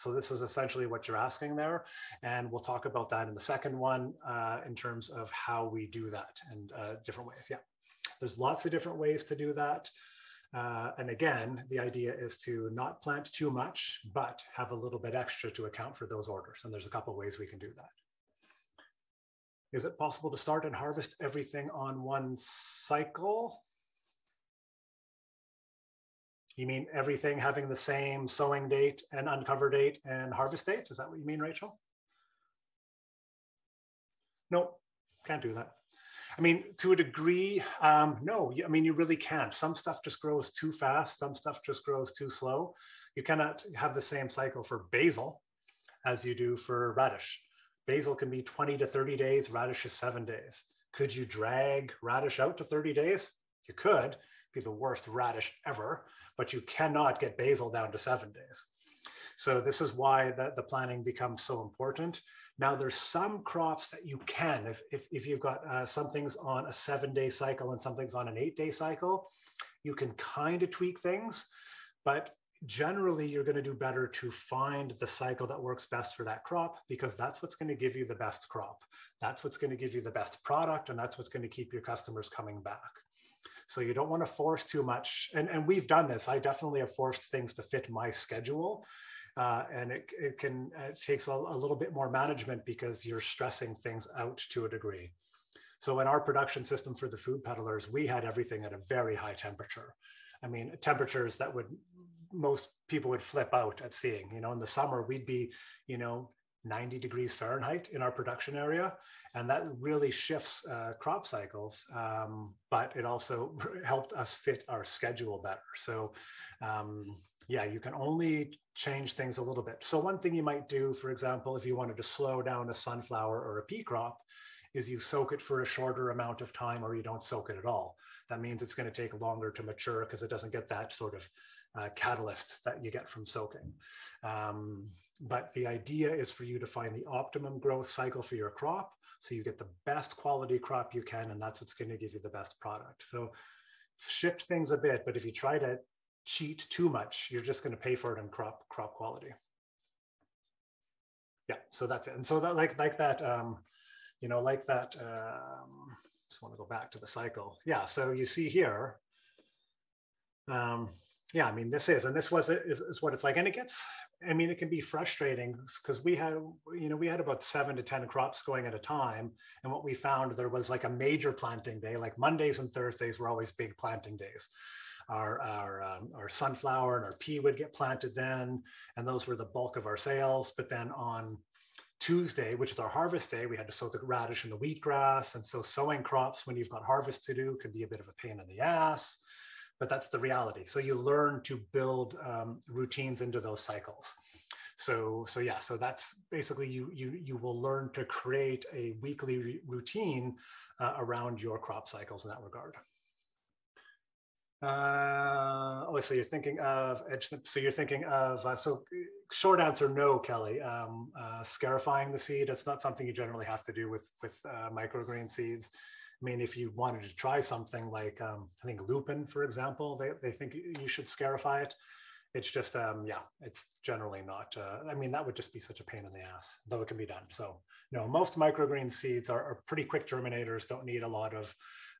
So this is essentially what you're asking there. And we'll talk about that in the second one uh, in terms of how we do that and uh, different ways. Yeah, there's lots of different ways to do that. Uh, and again, the idea is to not plant too much, but have a little bit extra to account for those orders. And there's a couple ways we can do that. Is it possible to start and harvest everything on one cycle? You mean everything having the same sowing date and uncover date and harvest date? Is that what you mean, Rachel? No, can't do that. I mean, to a degree, um, no. I mean, you really can't. Some stuff just grows too fast. Some stuff just grows too slow. You cannot have the same cycle for basil as you do for radish. Basil can be 20 to 30 days. Radish is seven days. Could you drag radish out to 30 days? You could. Be the worst radish ever, but you cannot get basil down to seven days. So this is why the, the planning becomes so important. Now there's some crops that you can, if, if, if you've got uh, some things on a seven day cycle and some things on an eight day cycle, you can kind of tweak things, but generally you're going to do better to find the cycle that works best for that crop because that's what's going to give you the best crop. That's what's going to give you the best product and that's what's going to keep your customers coming back. So you don't want to force too much. And, and we've done this. I definitely have forced things to fit my schedule uh, and it, it can uh, it takes a, a little bit more management because you're stressing things out to a degree. So in our production system for the food peddlers, we had everything at a very high temperature. I mean, temperatures that would most people would flip out at seeing. You know, in the summer we'd be, you know, 90 degrees Fahrenheit in our production area, and that really shifts uh, crop cycles. Um, but it also helped us fit our schedule better. So um, yeah, you can only change things a little bit. So one thing you might do, for example, if you wanted to slow down a sunflower or a pea crop, is you soak it for a shorter amount of time or you don't soak it at all. That means it's going to take longer to mature because it doesn't get that sort of uh, catalyst that you get from soaking. Um, but the idea is for you to find the optimum growth cycle for your crop so you get the best quality crop you can and that's what's going to give you the best product. So shift things a bit, but if you try to cheat too much, you're just going to pay for it in crop crop quality. Yeah, so that's it. And so that like like that, um, you know, like that. Um, just want to go back to the cycle. Yeah, so you see here, um, yeah, I mean, this is, and this was is, is what it's like, and it gets. I mean, it can be frustrating because we had, you know, we had about seven to ten crops going at a time, and what we found there was like a major planting day, like Mondays and Thursdays were always big planting days. Our our um, our sunflower and our pea would get planted then, and those were the bulk of our sales. But then on Tuesday, which is our harvest day, we had to sow the radish and the wheatgrass. And so sowing crops when you've got harvest to do can be a bit of a pain in the ass but that's the reality. So you learn to build um, routines into those cycles. So, so yeah, so that's basically you, you, you will learn to create a weekly routine uh, around your crop cycles in that regard. Uh, oh, so you're thinking of edge. So you're thinking of uh, so short answer no, Kelly. Um, uh, scarifying the seed. That's not something you generally have to do with with uh, microgreen seeds. I mean, if you wanted to try something like, um, I think lupin, for example, they, they think you should scarify it. It's just, um, yeah, it's generally not, uh, I mean, that would just be such a pain in the ass, though it can be done. So no, most microgreen seeds are, are pretty quick germinators, don't need a lot of,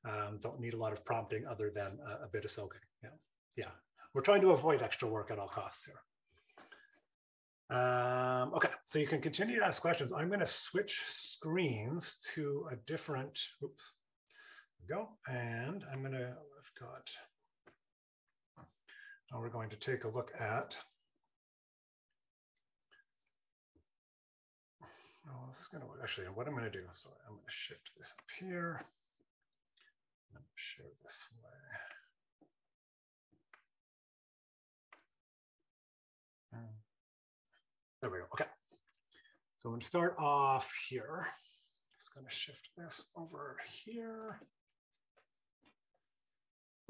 um, don't need a lot of prompting other than a, a bit of soaking. Yeah. yeah, we're trying to avoid extra work at all costs here. Um, okay, so you can continue to ask questions. I'm going to switch screens to a different, oops, go. And I'm going to, I've got, now we're going to take a look at, oh, this is going to, actually, what I'm going to do, so I'm going to shift this up here. share this way. There we go. Okay. So I'm going to start off here. Just going to shift this over here.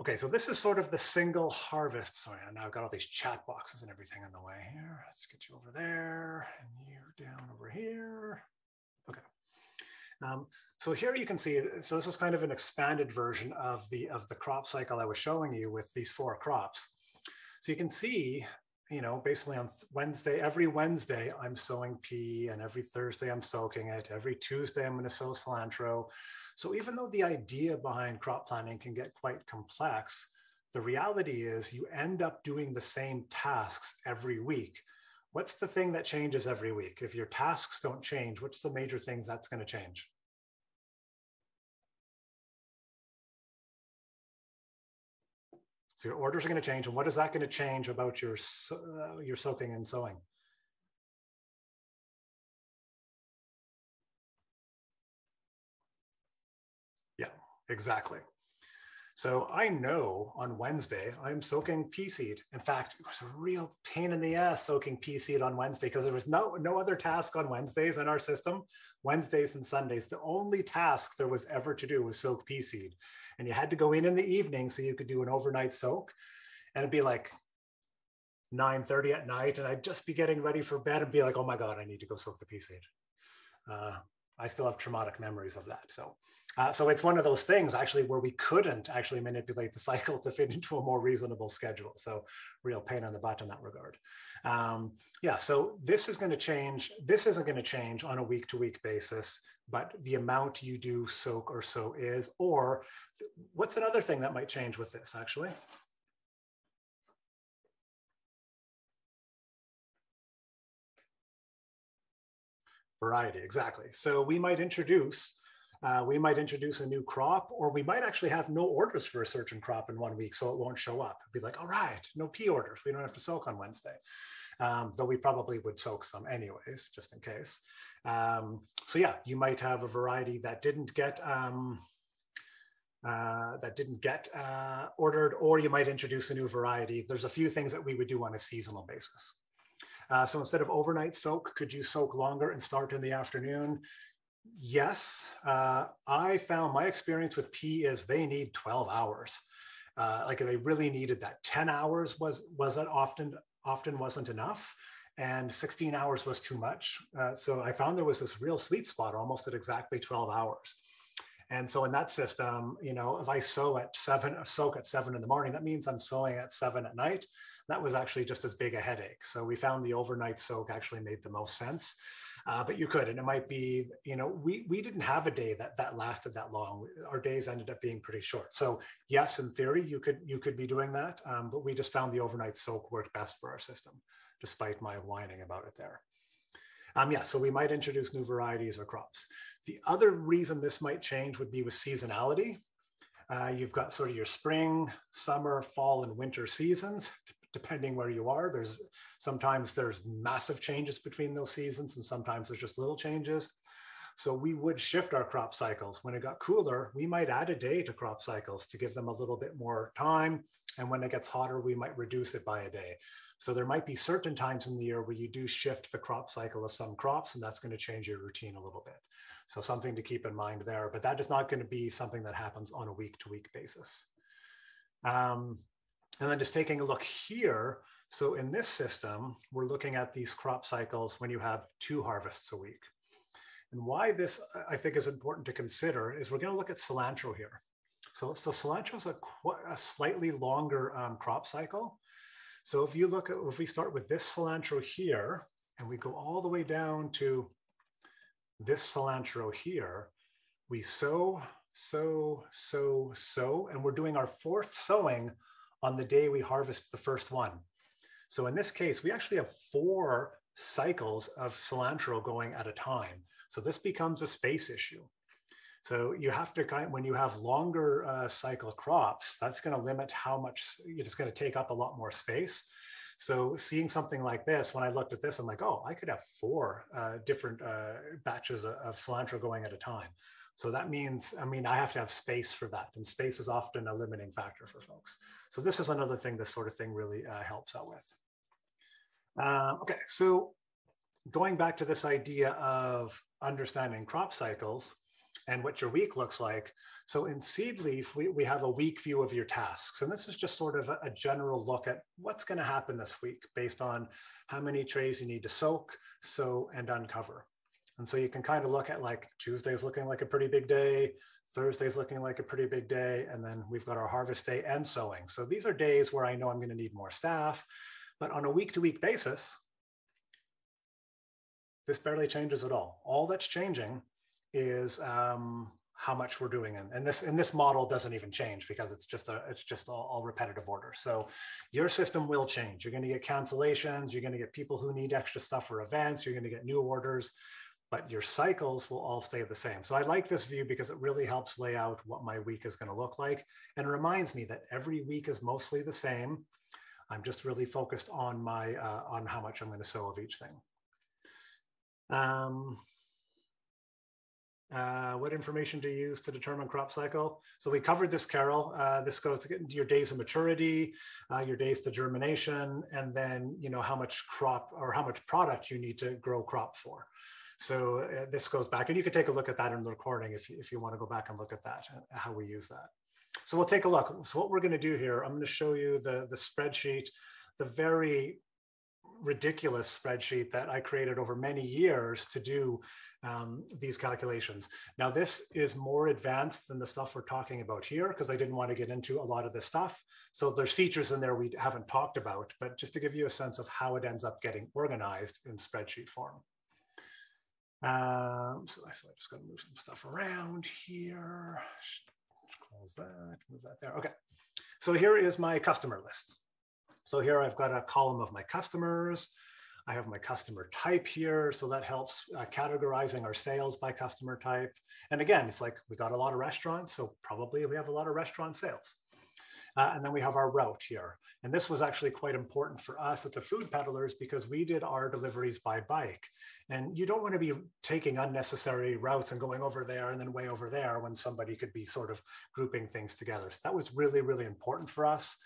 Okay, so this is sort of the single harvest. Sorry, now I've got all these chat boxes and everything in the way here. Let's get you over there and you down over here. Okay. Um, so here you can see, so this is kind of an expanded version of the, of the crop cycle I was showing you with these four crops. So you can see, you know, basically on Wednesday, every Wednesday I'm sowing pea and every Thursday I'm soaking it. Every Tuesday I'm gonna sow cilantro. So even though the idea behind crop planning can get quite complex, the reality is you end up doing the same tasks every week. What's the thing that changes every week? If your tasks don't change, what's the major things that's going to change? So your orders are going to change. And what is that going to change about your, uh, your soaking and sowing? Yeah, Exactly. So I know on Wednesday I'm soaking pea seed. In fact, it was a real pain in the ass soaking pea seed on Wednesday because there was no no other task on Wednesdays in our system. Wednesdays and Sundays, the only task there was ever to do was soak pea seed, and you had to go in in the evening so you could do an overnight soak, and it'd be like 9:30 at night, and I'd just be getting ready for bed and be like, "Oh my god, I need to go soak the pea seed." Uh, I still have traumatic memories of that. So, uh, so it's one of those things actually where we couldn't actually manipulate the cycle to fit into a more reasonable schedule. So, real pain in the butt in that regard. Um, yeah. So this is going to change. This isn't going to change on a week to week basis, but the amount you do soak or so is. Or what's another thing that might change with this actually? Variety, exactly. So we might introduce uh, we might introduce a new crop, or we might actually have no orders for a certain crop in one week, so it won't show up. It'd be like, all right, no pea orders. We don't have to soak on Wednesday, um, though we probably would soak some anyways, just in case. Um, so yeah, you might have a variety that didn't get um, uh, that didn't get uh, ordered, or you might introduce a new variety. There's a few things that we would do on a seasonal basis. Uh, so instead of overnight soak, could you soak longer and start in the afternoon? Yes. Uh, I found my experience with pea is they need 12 hours. Uh, like they really needed that 10 hours was wasn't often often wasn't enough and 16 hours was too much. Uh, so I found there was this real sweet spot almost at exactly 12 hours. And so in that system, you know, if I sow at seven, soak at seven in the morning, that means I'm sowing at seven at night. That was actually just as big a headache. So we found the overnight soak actually made the most sense. Uh, but you could, and it might be, you know, we we didn't have a day that that lasted that long. Our days ended up being pretty short. So yes, in theory, you could you could be doing that, um, but we just found the overnight soak worked best for our system, despite my whining about it there. Um, yeah, so we might introduce new varieties or crops. The other reason this might change would be with seasonality. Uh, you've got sort of your spring, summer, fall, and winter seasons, depending where you are. There's sometimes there's massive changes between those seasons, and sometimes there's just little changes. So we would shift our crop cycles. When it got cooler, we might add a day to crop cycles to give them a little bit more time. And when it gets hotter, we might reduce it by a day. So there might be certain times in the year where you do shift the crop cycle of some crops, and that's going to change your routine a little bit. So something to keep in mind there, but that is not going to be something that happens on a week to week basis. Um, and then just taking a look here. So in this system, we're looking at these crop cycles when you have two harvests a week. And why this I think is important to consider is we're going to look at cilantro here. So, so cilantro is a, a slightly longer um, crop cycle. So if you look at, if we start with this cilantro here, and we go all the way down to this cilantro here, we sow, sow, sow, sow, and we're doing our fourth sowing on the day we harvest the first one. So in this case, we actually have four cycles of cilantro going at a time. So this becomes a space issue. So you have to kind of, when you have longer uh, cycle crops, that's going to limit how much you're going to take up a lot more space. So seeing something like this, when I looked at this, I'm like, oh, I could have four uh, different uh, batches of cilantro going at a time. So that means, I mean, I have to have space for that. And space is often a limiting factor for folks. So this is another thing this sort of thing really uh, helps out with. Uh, okay, so going back to this idea of understanding crop cycles and what your week looks like. So in Seedleaf, we, we have a week view of your tasks. And this is just sort of a, a general look at what's going to happen this week based on how many trays you need to soak, sow, and uncover. And so you can kind of look at like Tuesday's looking like a pretty big day, Thursday's looking like a pretty big day, and then we've got our harvest day and sowing. So these are days where I know I'm going to need more staff. But on a week to week basis, this barely changes at all. All that's changing is um, how much we're doing and, and this and this model doesn't even change because it's just a it's just all, all, repetitive order so your system will change you're going to get cancellations you're going to get people who need extra stuff for events you're going to get new orders but your cycles will all stay the same so i like this view because it really helps lay out what my week is going to look like and reminds me that every week is mostly the same i'm just really focused on my uh, on how much i'm going to sow of each thing um, uh, what information to use to determine crop cycle. So we covered this, Carol. Uh, this goes to your days of maturity, uh, your days to germination, and then you know how much crop or how much product you need to grow crop for. So uh, this goes back, and you can take a look at that in the recording if you, if you want to go back and look at that, uh, how we use that. So we'll take a look. So what we're going to do here, I'm going to show you the, the spreadsheet, the very ridiculous spreadsheet that I created over many years to do um, these calculations. Now, this is more advanced than the stuff we're talking about here because I didn't want to get into a lot of this stuff. So there's features in there we haven't talked about, but just to give you a sense of how it ends up getting organized in spreadsheet form. Um, so, so I just got to move some stuff around here. Close that, move that there. Okay. So here is my customer list. So here I've got a column of my customers. I have my customer type here. So that helps uh, categorizing our sales by customer type. And again, it's like we got a lot of restaurants, so probably we have a lot of restaurant sales. Uh, and then we have our route here. And this was actually quite important for us at the Food Peddlers because we did our deliveries by bike. And you don't want to be taking unnecessary routes and going over there and then way over there when somebody could be sort of grouping things together. So that was really, really important for us.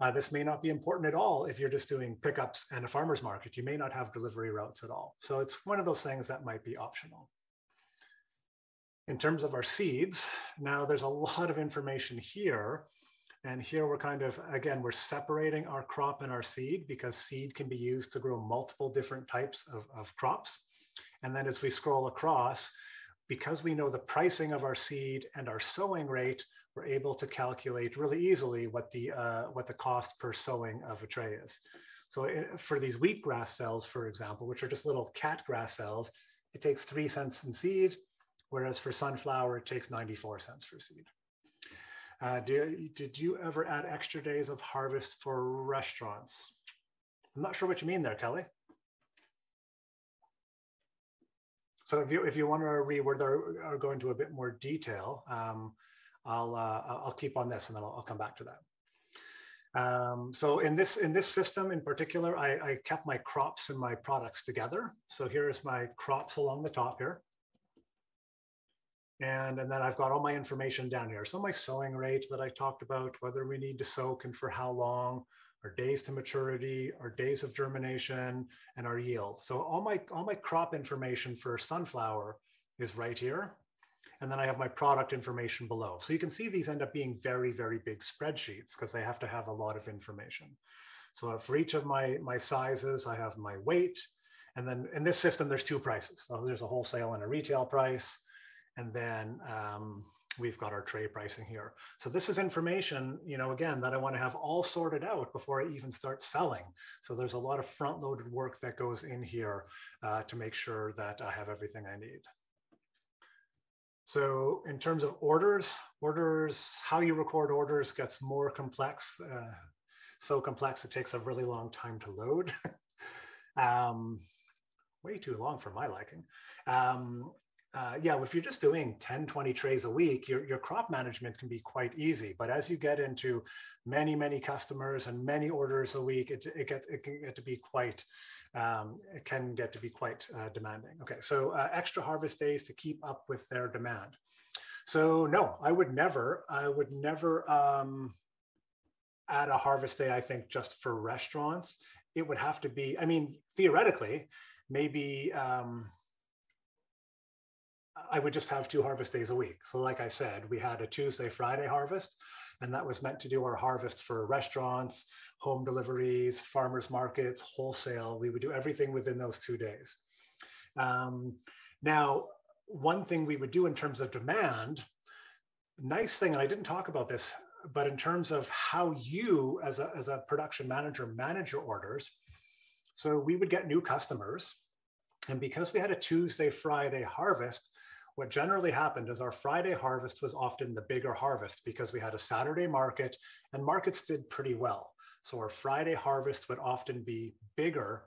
Uh, this may not be important at all if you're just doing pickups and a farmer's market. You may not have delivery routes at all. So it's one of those things that might be optional. In terms of our seeds, now there's a lot of information here. And here we're kind of, again, we're separating our crop and our seed because seed can be used to grow multiple different types of, of crops. And then as we scroll across, because we know the pricing of our seed and our sowing rate, we're able to calculate really easily what the, uh, what the cost per sowing of a tray is. So it, eh, for these wheatgrass cells, for example, which are just little cat grass cells, it takes three cents in seed, whereas for sunflower, it takes 94 cents for seed. Uh, do, did you ever add extra days of harvest for restaurants? I'm not sure what you mean there, Kelly. So if you if you want to reword or go into a bit more detail, um, I'll uh, I'll keep on this and then I'll, I'll come back to that. Um, so in this in this system in particular, I, I, kept my crops and my products together. So here's my crops along the top here. And, and then I've got all my information down here. So my sowing rate that I talked about, whether we need to soak and for how long, our days to maturity, our days of germination, and our yield. So all my, all my crop information for sunflower is right here. And then I have my product information below. So you can see these end up being very, very big spreadsheets because they have to have a lot of information. So for each of my, my sizes, I have my weight. And then in this system, there's two prices. So there's a wholesale and a retail price. And then um, we've got our tray pricing here. So this is information, you know, again, that I want to have all sorted out before I even start selling. So there's a lot of front loaded work that goes in here uh, to make sure that I have everything I need. So in terms of orders, orders, how you record orders gets more complex. Uh, so complex, it takes a really long time to load. um, way too long for my liking. Um, uh, yeah, if you're just doing 10, 20 trays a week, your, your crop management can be quite easy. But as you get into many, many customers and many orders a week, it, it, gets, it can get to be quite, um, it can get to be quite uh, demanding. Okay, so uh, extra harvest days to keep up with their demand. So no, I would never, I would never um, add a harvest day, I think, just for restaurants. It would have to be, I mean, theoretically, maybe, um, I would just have two harvest days a week. So, like I said, we had a Tuesday, Friday harvest, and that was meant to do our harvest for restaurants, home deliveries, farmers markets, wholesale. We would do everything within those two days. Um, now, one thing we would do in terms of demand, nice thing, and I didn't talk about this, but in terms of how you, as a, as a production manager, manage your orders. So, we would get new customers. And because we had a Tuesday, Friday harvest, what generally happened is our Friday harvest was often the bigger harvest because we had a Saturday market and markets did pretty well. So our Friday harvest would often be bigger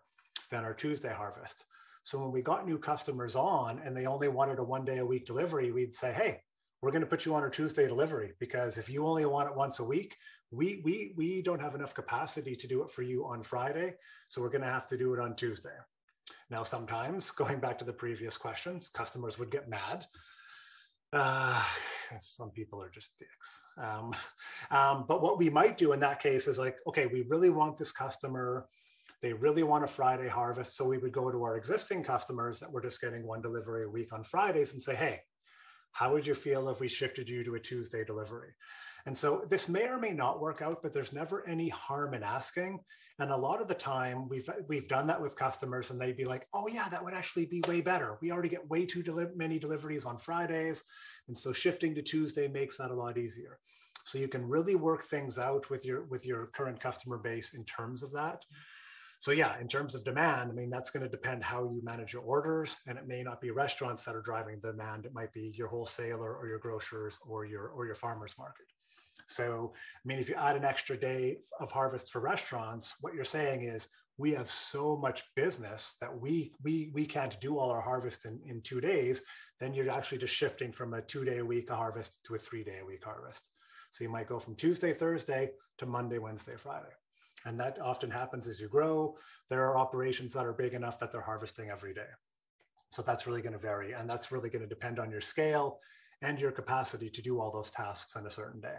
than our Tuesday harvest. So when we got new customers on and they only wanted a one day a week delivery, we'd say, hey, we're going to put you on our Tuesday delivery because if you only want it once a week, we we we don't have enough capacity to do it for you on Friday, so we're going to have to do it on Tuesday. Now, sometimes going back to the previous questions, customers would get mad. Uh, some people are just dicks. Um, um, but what we might do in that case is like, okay, we really want this customer. They really want a Friday harvest. So we would go to our existing customers that were just getting one delivery a week on Fridays and say, hey, how would you feel if we shifted you to a Tuesday delivery? And so this may or may not work out, but there's never any harm in asking. And a lot of the time we've we've done that with customers and they'd be like, oh yeah, that would actually be way better. We already get way too deli- many deliveries on Fridays. And so shifting to Tuesday makes that a lot easier. So you can really work things out with your with your current customer base in terms of that. So yeah, in terms of demand, I mean, that's going to depend how you manage your orders. And it may not be restaurants that are driving the demand. It might be your wholesaler or your grocers or your or your farmers market. So, I mean, if you add an extra day of harvest for restaurants, what you're saying is we have so much business that we we we can't do all our harvest in, in two days. Then you're actually just shifting from a two day a week harvest to a three day a week harvest. So you might go from Tuesday, Thursday to Monday, Wednesday, Friday. And that often happens as you grow. There are operations that are big enough that they're harvesting every day. So that's really going to vary. And that's really going to depend on your scale and your capacity to do all those tasks on a certain day.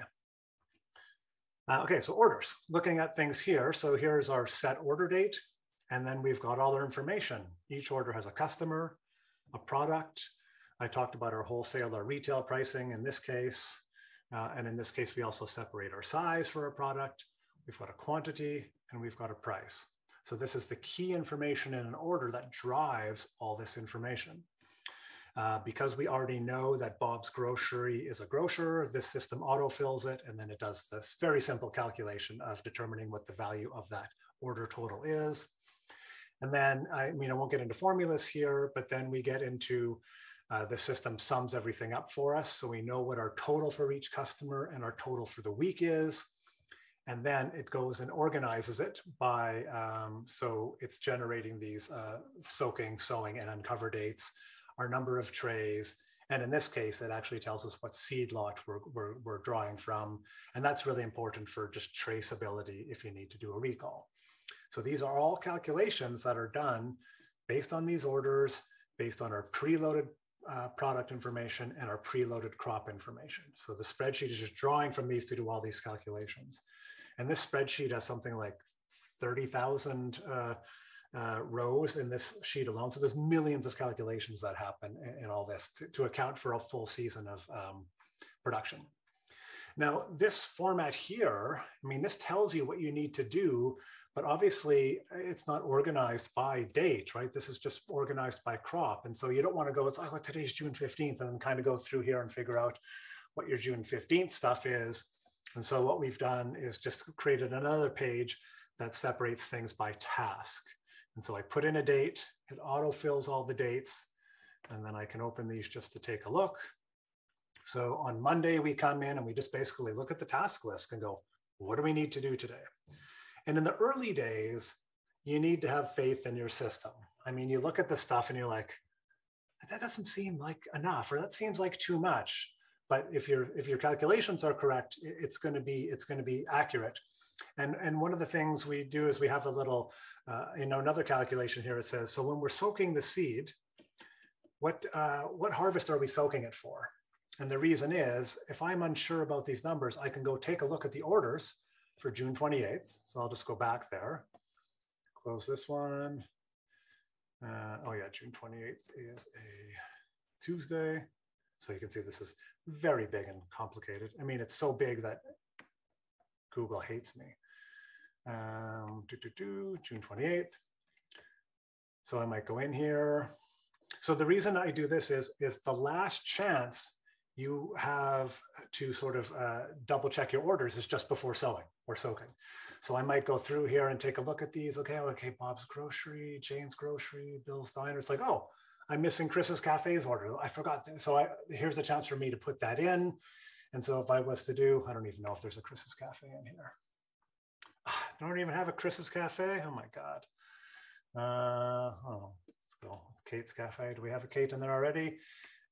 Uh, okay, so orders, looking at things here. So here's our set order date, and then we've got all our information. Each order has a customer, a product. I talked about our wholesale, our retail pricing in this case. Uh, and in this case, we also separate our size for a product. We've got a quantity and we've got a price. So this is the key information in an order that drives all this information. Uh, because we already know that Bob's Grocery is a grocer, this system autofills it, and then it does this very simple calculation of determining what the value of that order total is. And then, I mean, I won't get into formulas here, but then we get into uh, the system sums everything up for us. So we know what our total for each customer and our total for the week is. And then it goes and organizes it by, um, so it's generating these uh, soaking, sowing, and uncover dates, our number of trays. And in this case, it actually tells us what seed lot we're, we're, we're drawing from. And that's really important for just traceability if you need to do a recall. So these are all calculations that are done based on these orders, based on our preloaded uh, product information and our preloaded crop information. So the spreadsheet is just drawing from these to do all these calculations. And this spreadsheet has something like 30,000 uh, uh, rows in this sheet alone. So there's millions of calculations that happen in, in all this to, to, account for a full season of um, production. Now, this format here, I mean, this tells you what you need to do but obviously it's not organized by date, right? This is just organized by crop. And so you don't want to go, it's like, oh, today's June 15th, and then kind of go through here and figure out what your June 15th stuff is. And so what we've done is just created another page that separates things by task. And so I put in a date, it auto fills all the dates, and then I can open these just to take a look. So on Monday, we come in and we just basically look at the task list and go, what do we need to do today? And in the early days, you need to have faith in your system. I mean, you look at the stuff and you're like, that doesn't seem like enough, or that seems like too much. But if your if your calculations are correct, it's going to be it's going to be accurate. And and one of the things we do is we have a little, uh, you know, another calculation here. It says so when we're soaking the seed, what uh, what harvest are we soaking it for? And the reason is, if I'm unsure about these numbers, I can go take a look at the orders for June 28th. So I'll just go back there, close this one. Uh, oh yeah, June 28th is a Tuesday. So you can see this is very big and complicated. I mean, it's so big that Google hates me. Um, June 28th. So I might go in here. So the reason I do this is, is the last chance you have to sort of uh, double check your orders is just before sowing or soaking. So I might go through here and take a look at these. Okay, okay, Bob's Grocery, Jane's Grocery, Bill's Diner. It's like, oh, I'm missing Chris's Cafe's order. I forgot. That. So I, here's a chance for me to put that in. And so if I was to do, I don't even know if there's a Chris's Cafe in here. I don't even have a Chris's Cafe. Oh my God. Uh, oh, let's go with Kate's Cafe. Do we have a Kate in there already?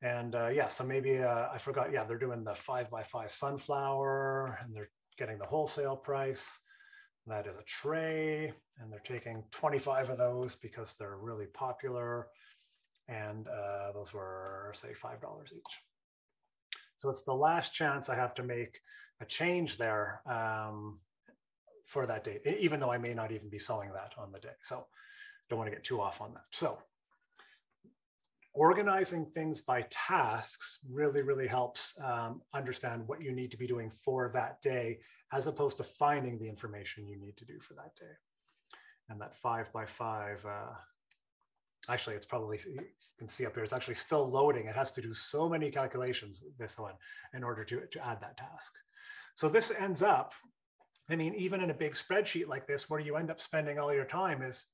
And uh, yeah, so maybe uh, I forgot. Yeah, they're doing the five by five sunflower and they're getting the wholesale price. That is a tray and they're taking 25 of those because they're really popular. And uh, those were say $5 each. So it's the last chance I have to make a change there um, for that date, even though I may not even be selling that on the day. So don't want to get too off on that. So organizing things by tasks really, really helps um, understand what you need to be doing for that day, as opposed to finding the information you need to do for that day. And that five by five, uh, actually, it's probably, you can see up here, it's actually still loading. It has to do so many calculations, this one, in order to, to add that task. So this ends up, I mean, even in a big spreadsheet like this, where you end up spending all your time is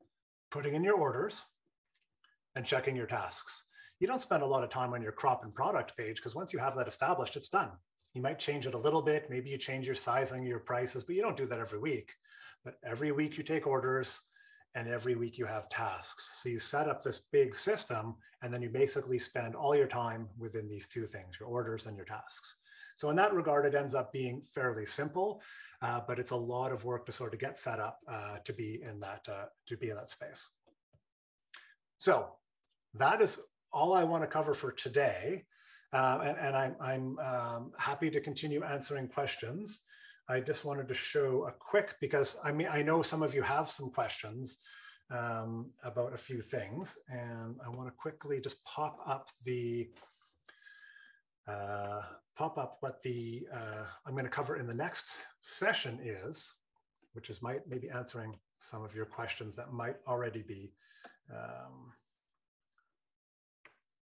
putting in your orders and checking your tasks you don't spend a lot of time on your crop and product page because once you have that established, it's done. You might change it a little bit. Maybe you change your sizing, your prices, but you don't do that every week. But every week you take orders and every week you have tasks. So you set up this big system and then you basically spend all your time within these two things, your orders and your tasks. So in that regard, it ends up being fairly simple, uh, but it's a lot of work to sort of get set up uh, to be in that uh, to be in that space. So that is all I want to cover for today. Uh, and, and, I'm, I'm um, happy to continue answering questions. I just wanted to show a quick, because I mean, I know some of you have some questions um, about a few things, and I want to quickly just pop up the, uh, pop up what the, uh, I'm going to cover in the next session is, which is might maybe answering some of your questions that might already be um,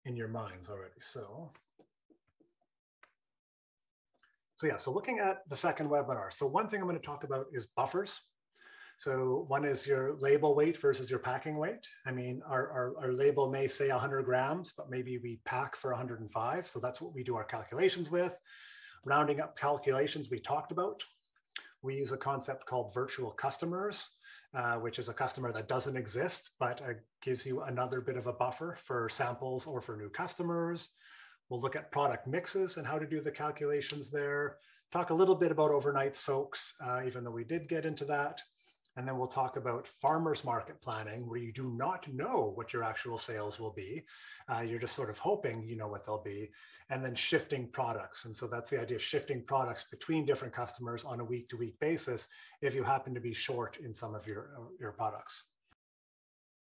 in your minds already. So, so yeah, so looking at the second webinar. So one thing I'm going to talk about is buffers. So one is your label weight versus your packing weight. I mean, our, our, our, label may say 100 grams, but maybe we pack for 105. So that's what we do our calculations with. Rounding up calculations we talked about. We use a concept called virtual customers, uh, which is a customer that doesn't exist, but uh, gives you another bit of a buffer for samples or for new customers. We'll look at product mixes and how to do the calculations there. Talk a little bit about overnight soaks, uh, even though we did get into that. And then we'll talk about farmers market planning, where you do not know what your actual sales will be. Uh, you're just sort of hoping you know what they'll be. And then shifting products. And so that's the idea of shifting products between different customers on a week to week basis if you happen to be short in some of your, your products.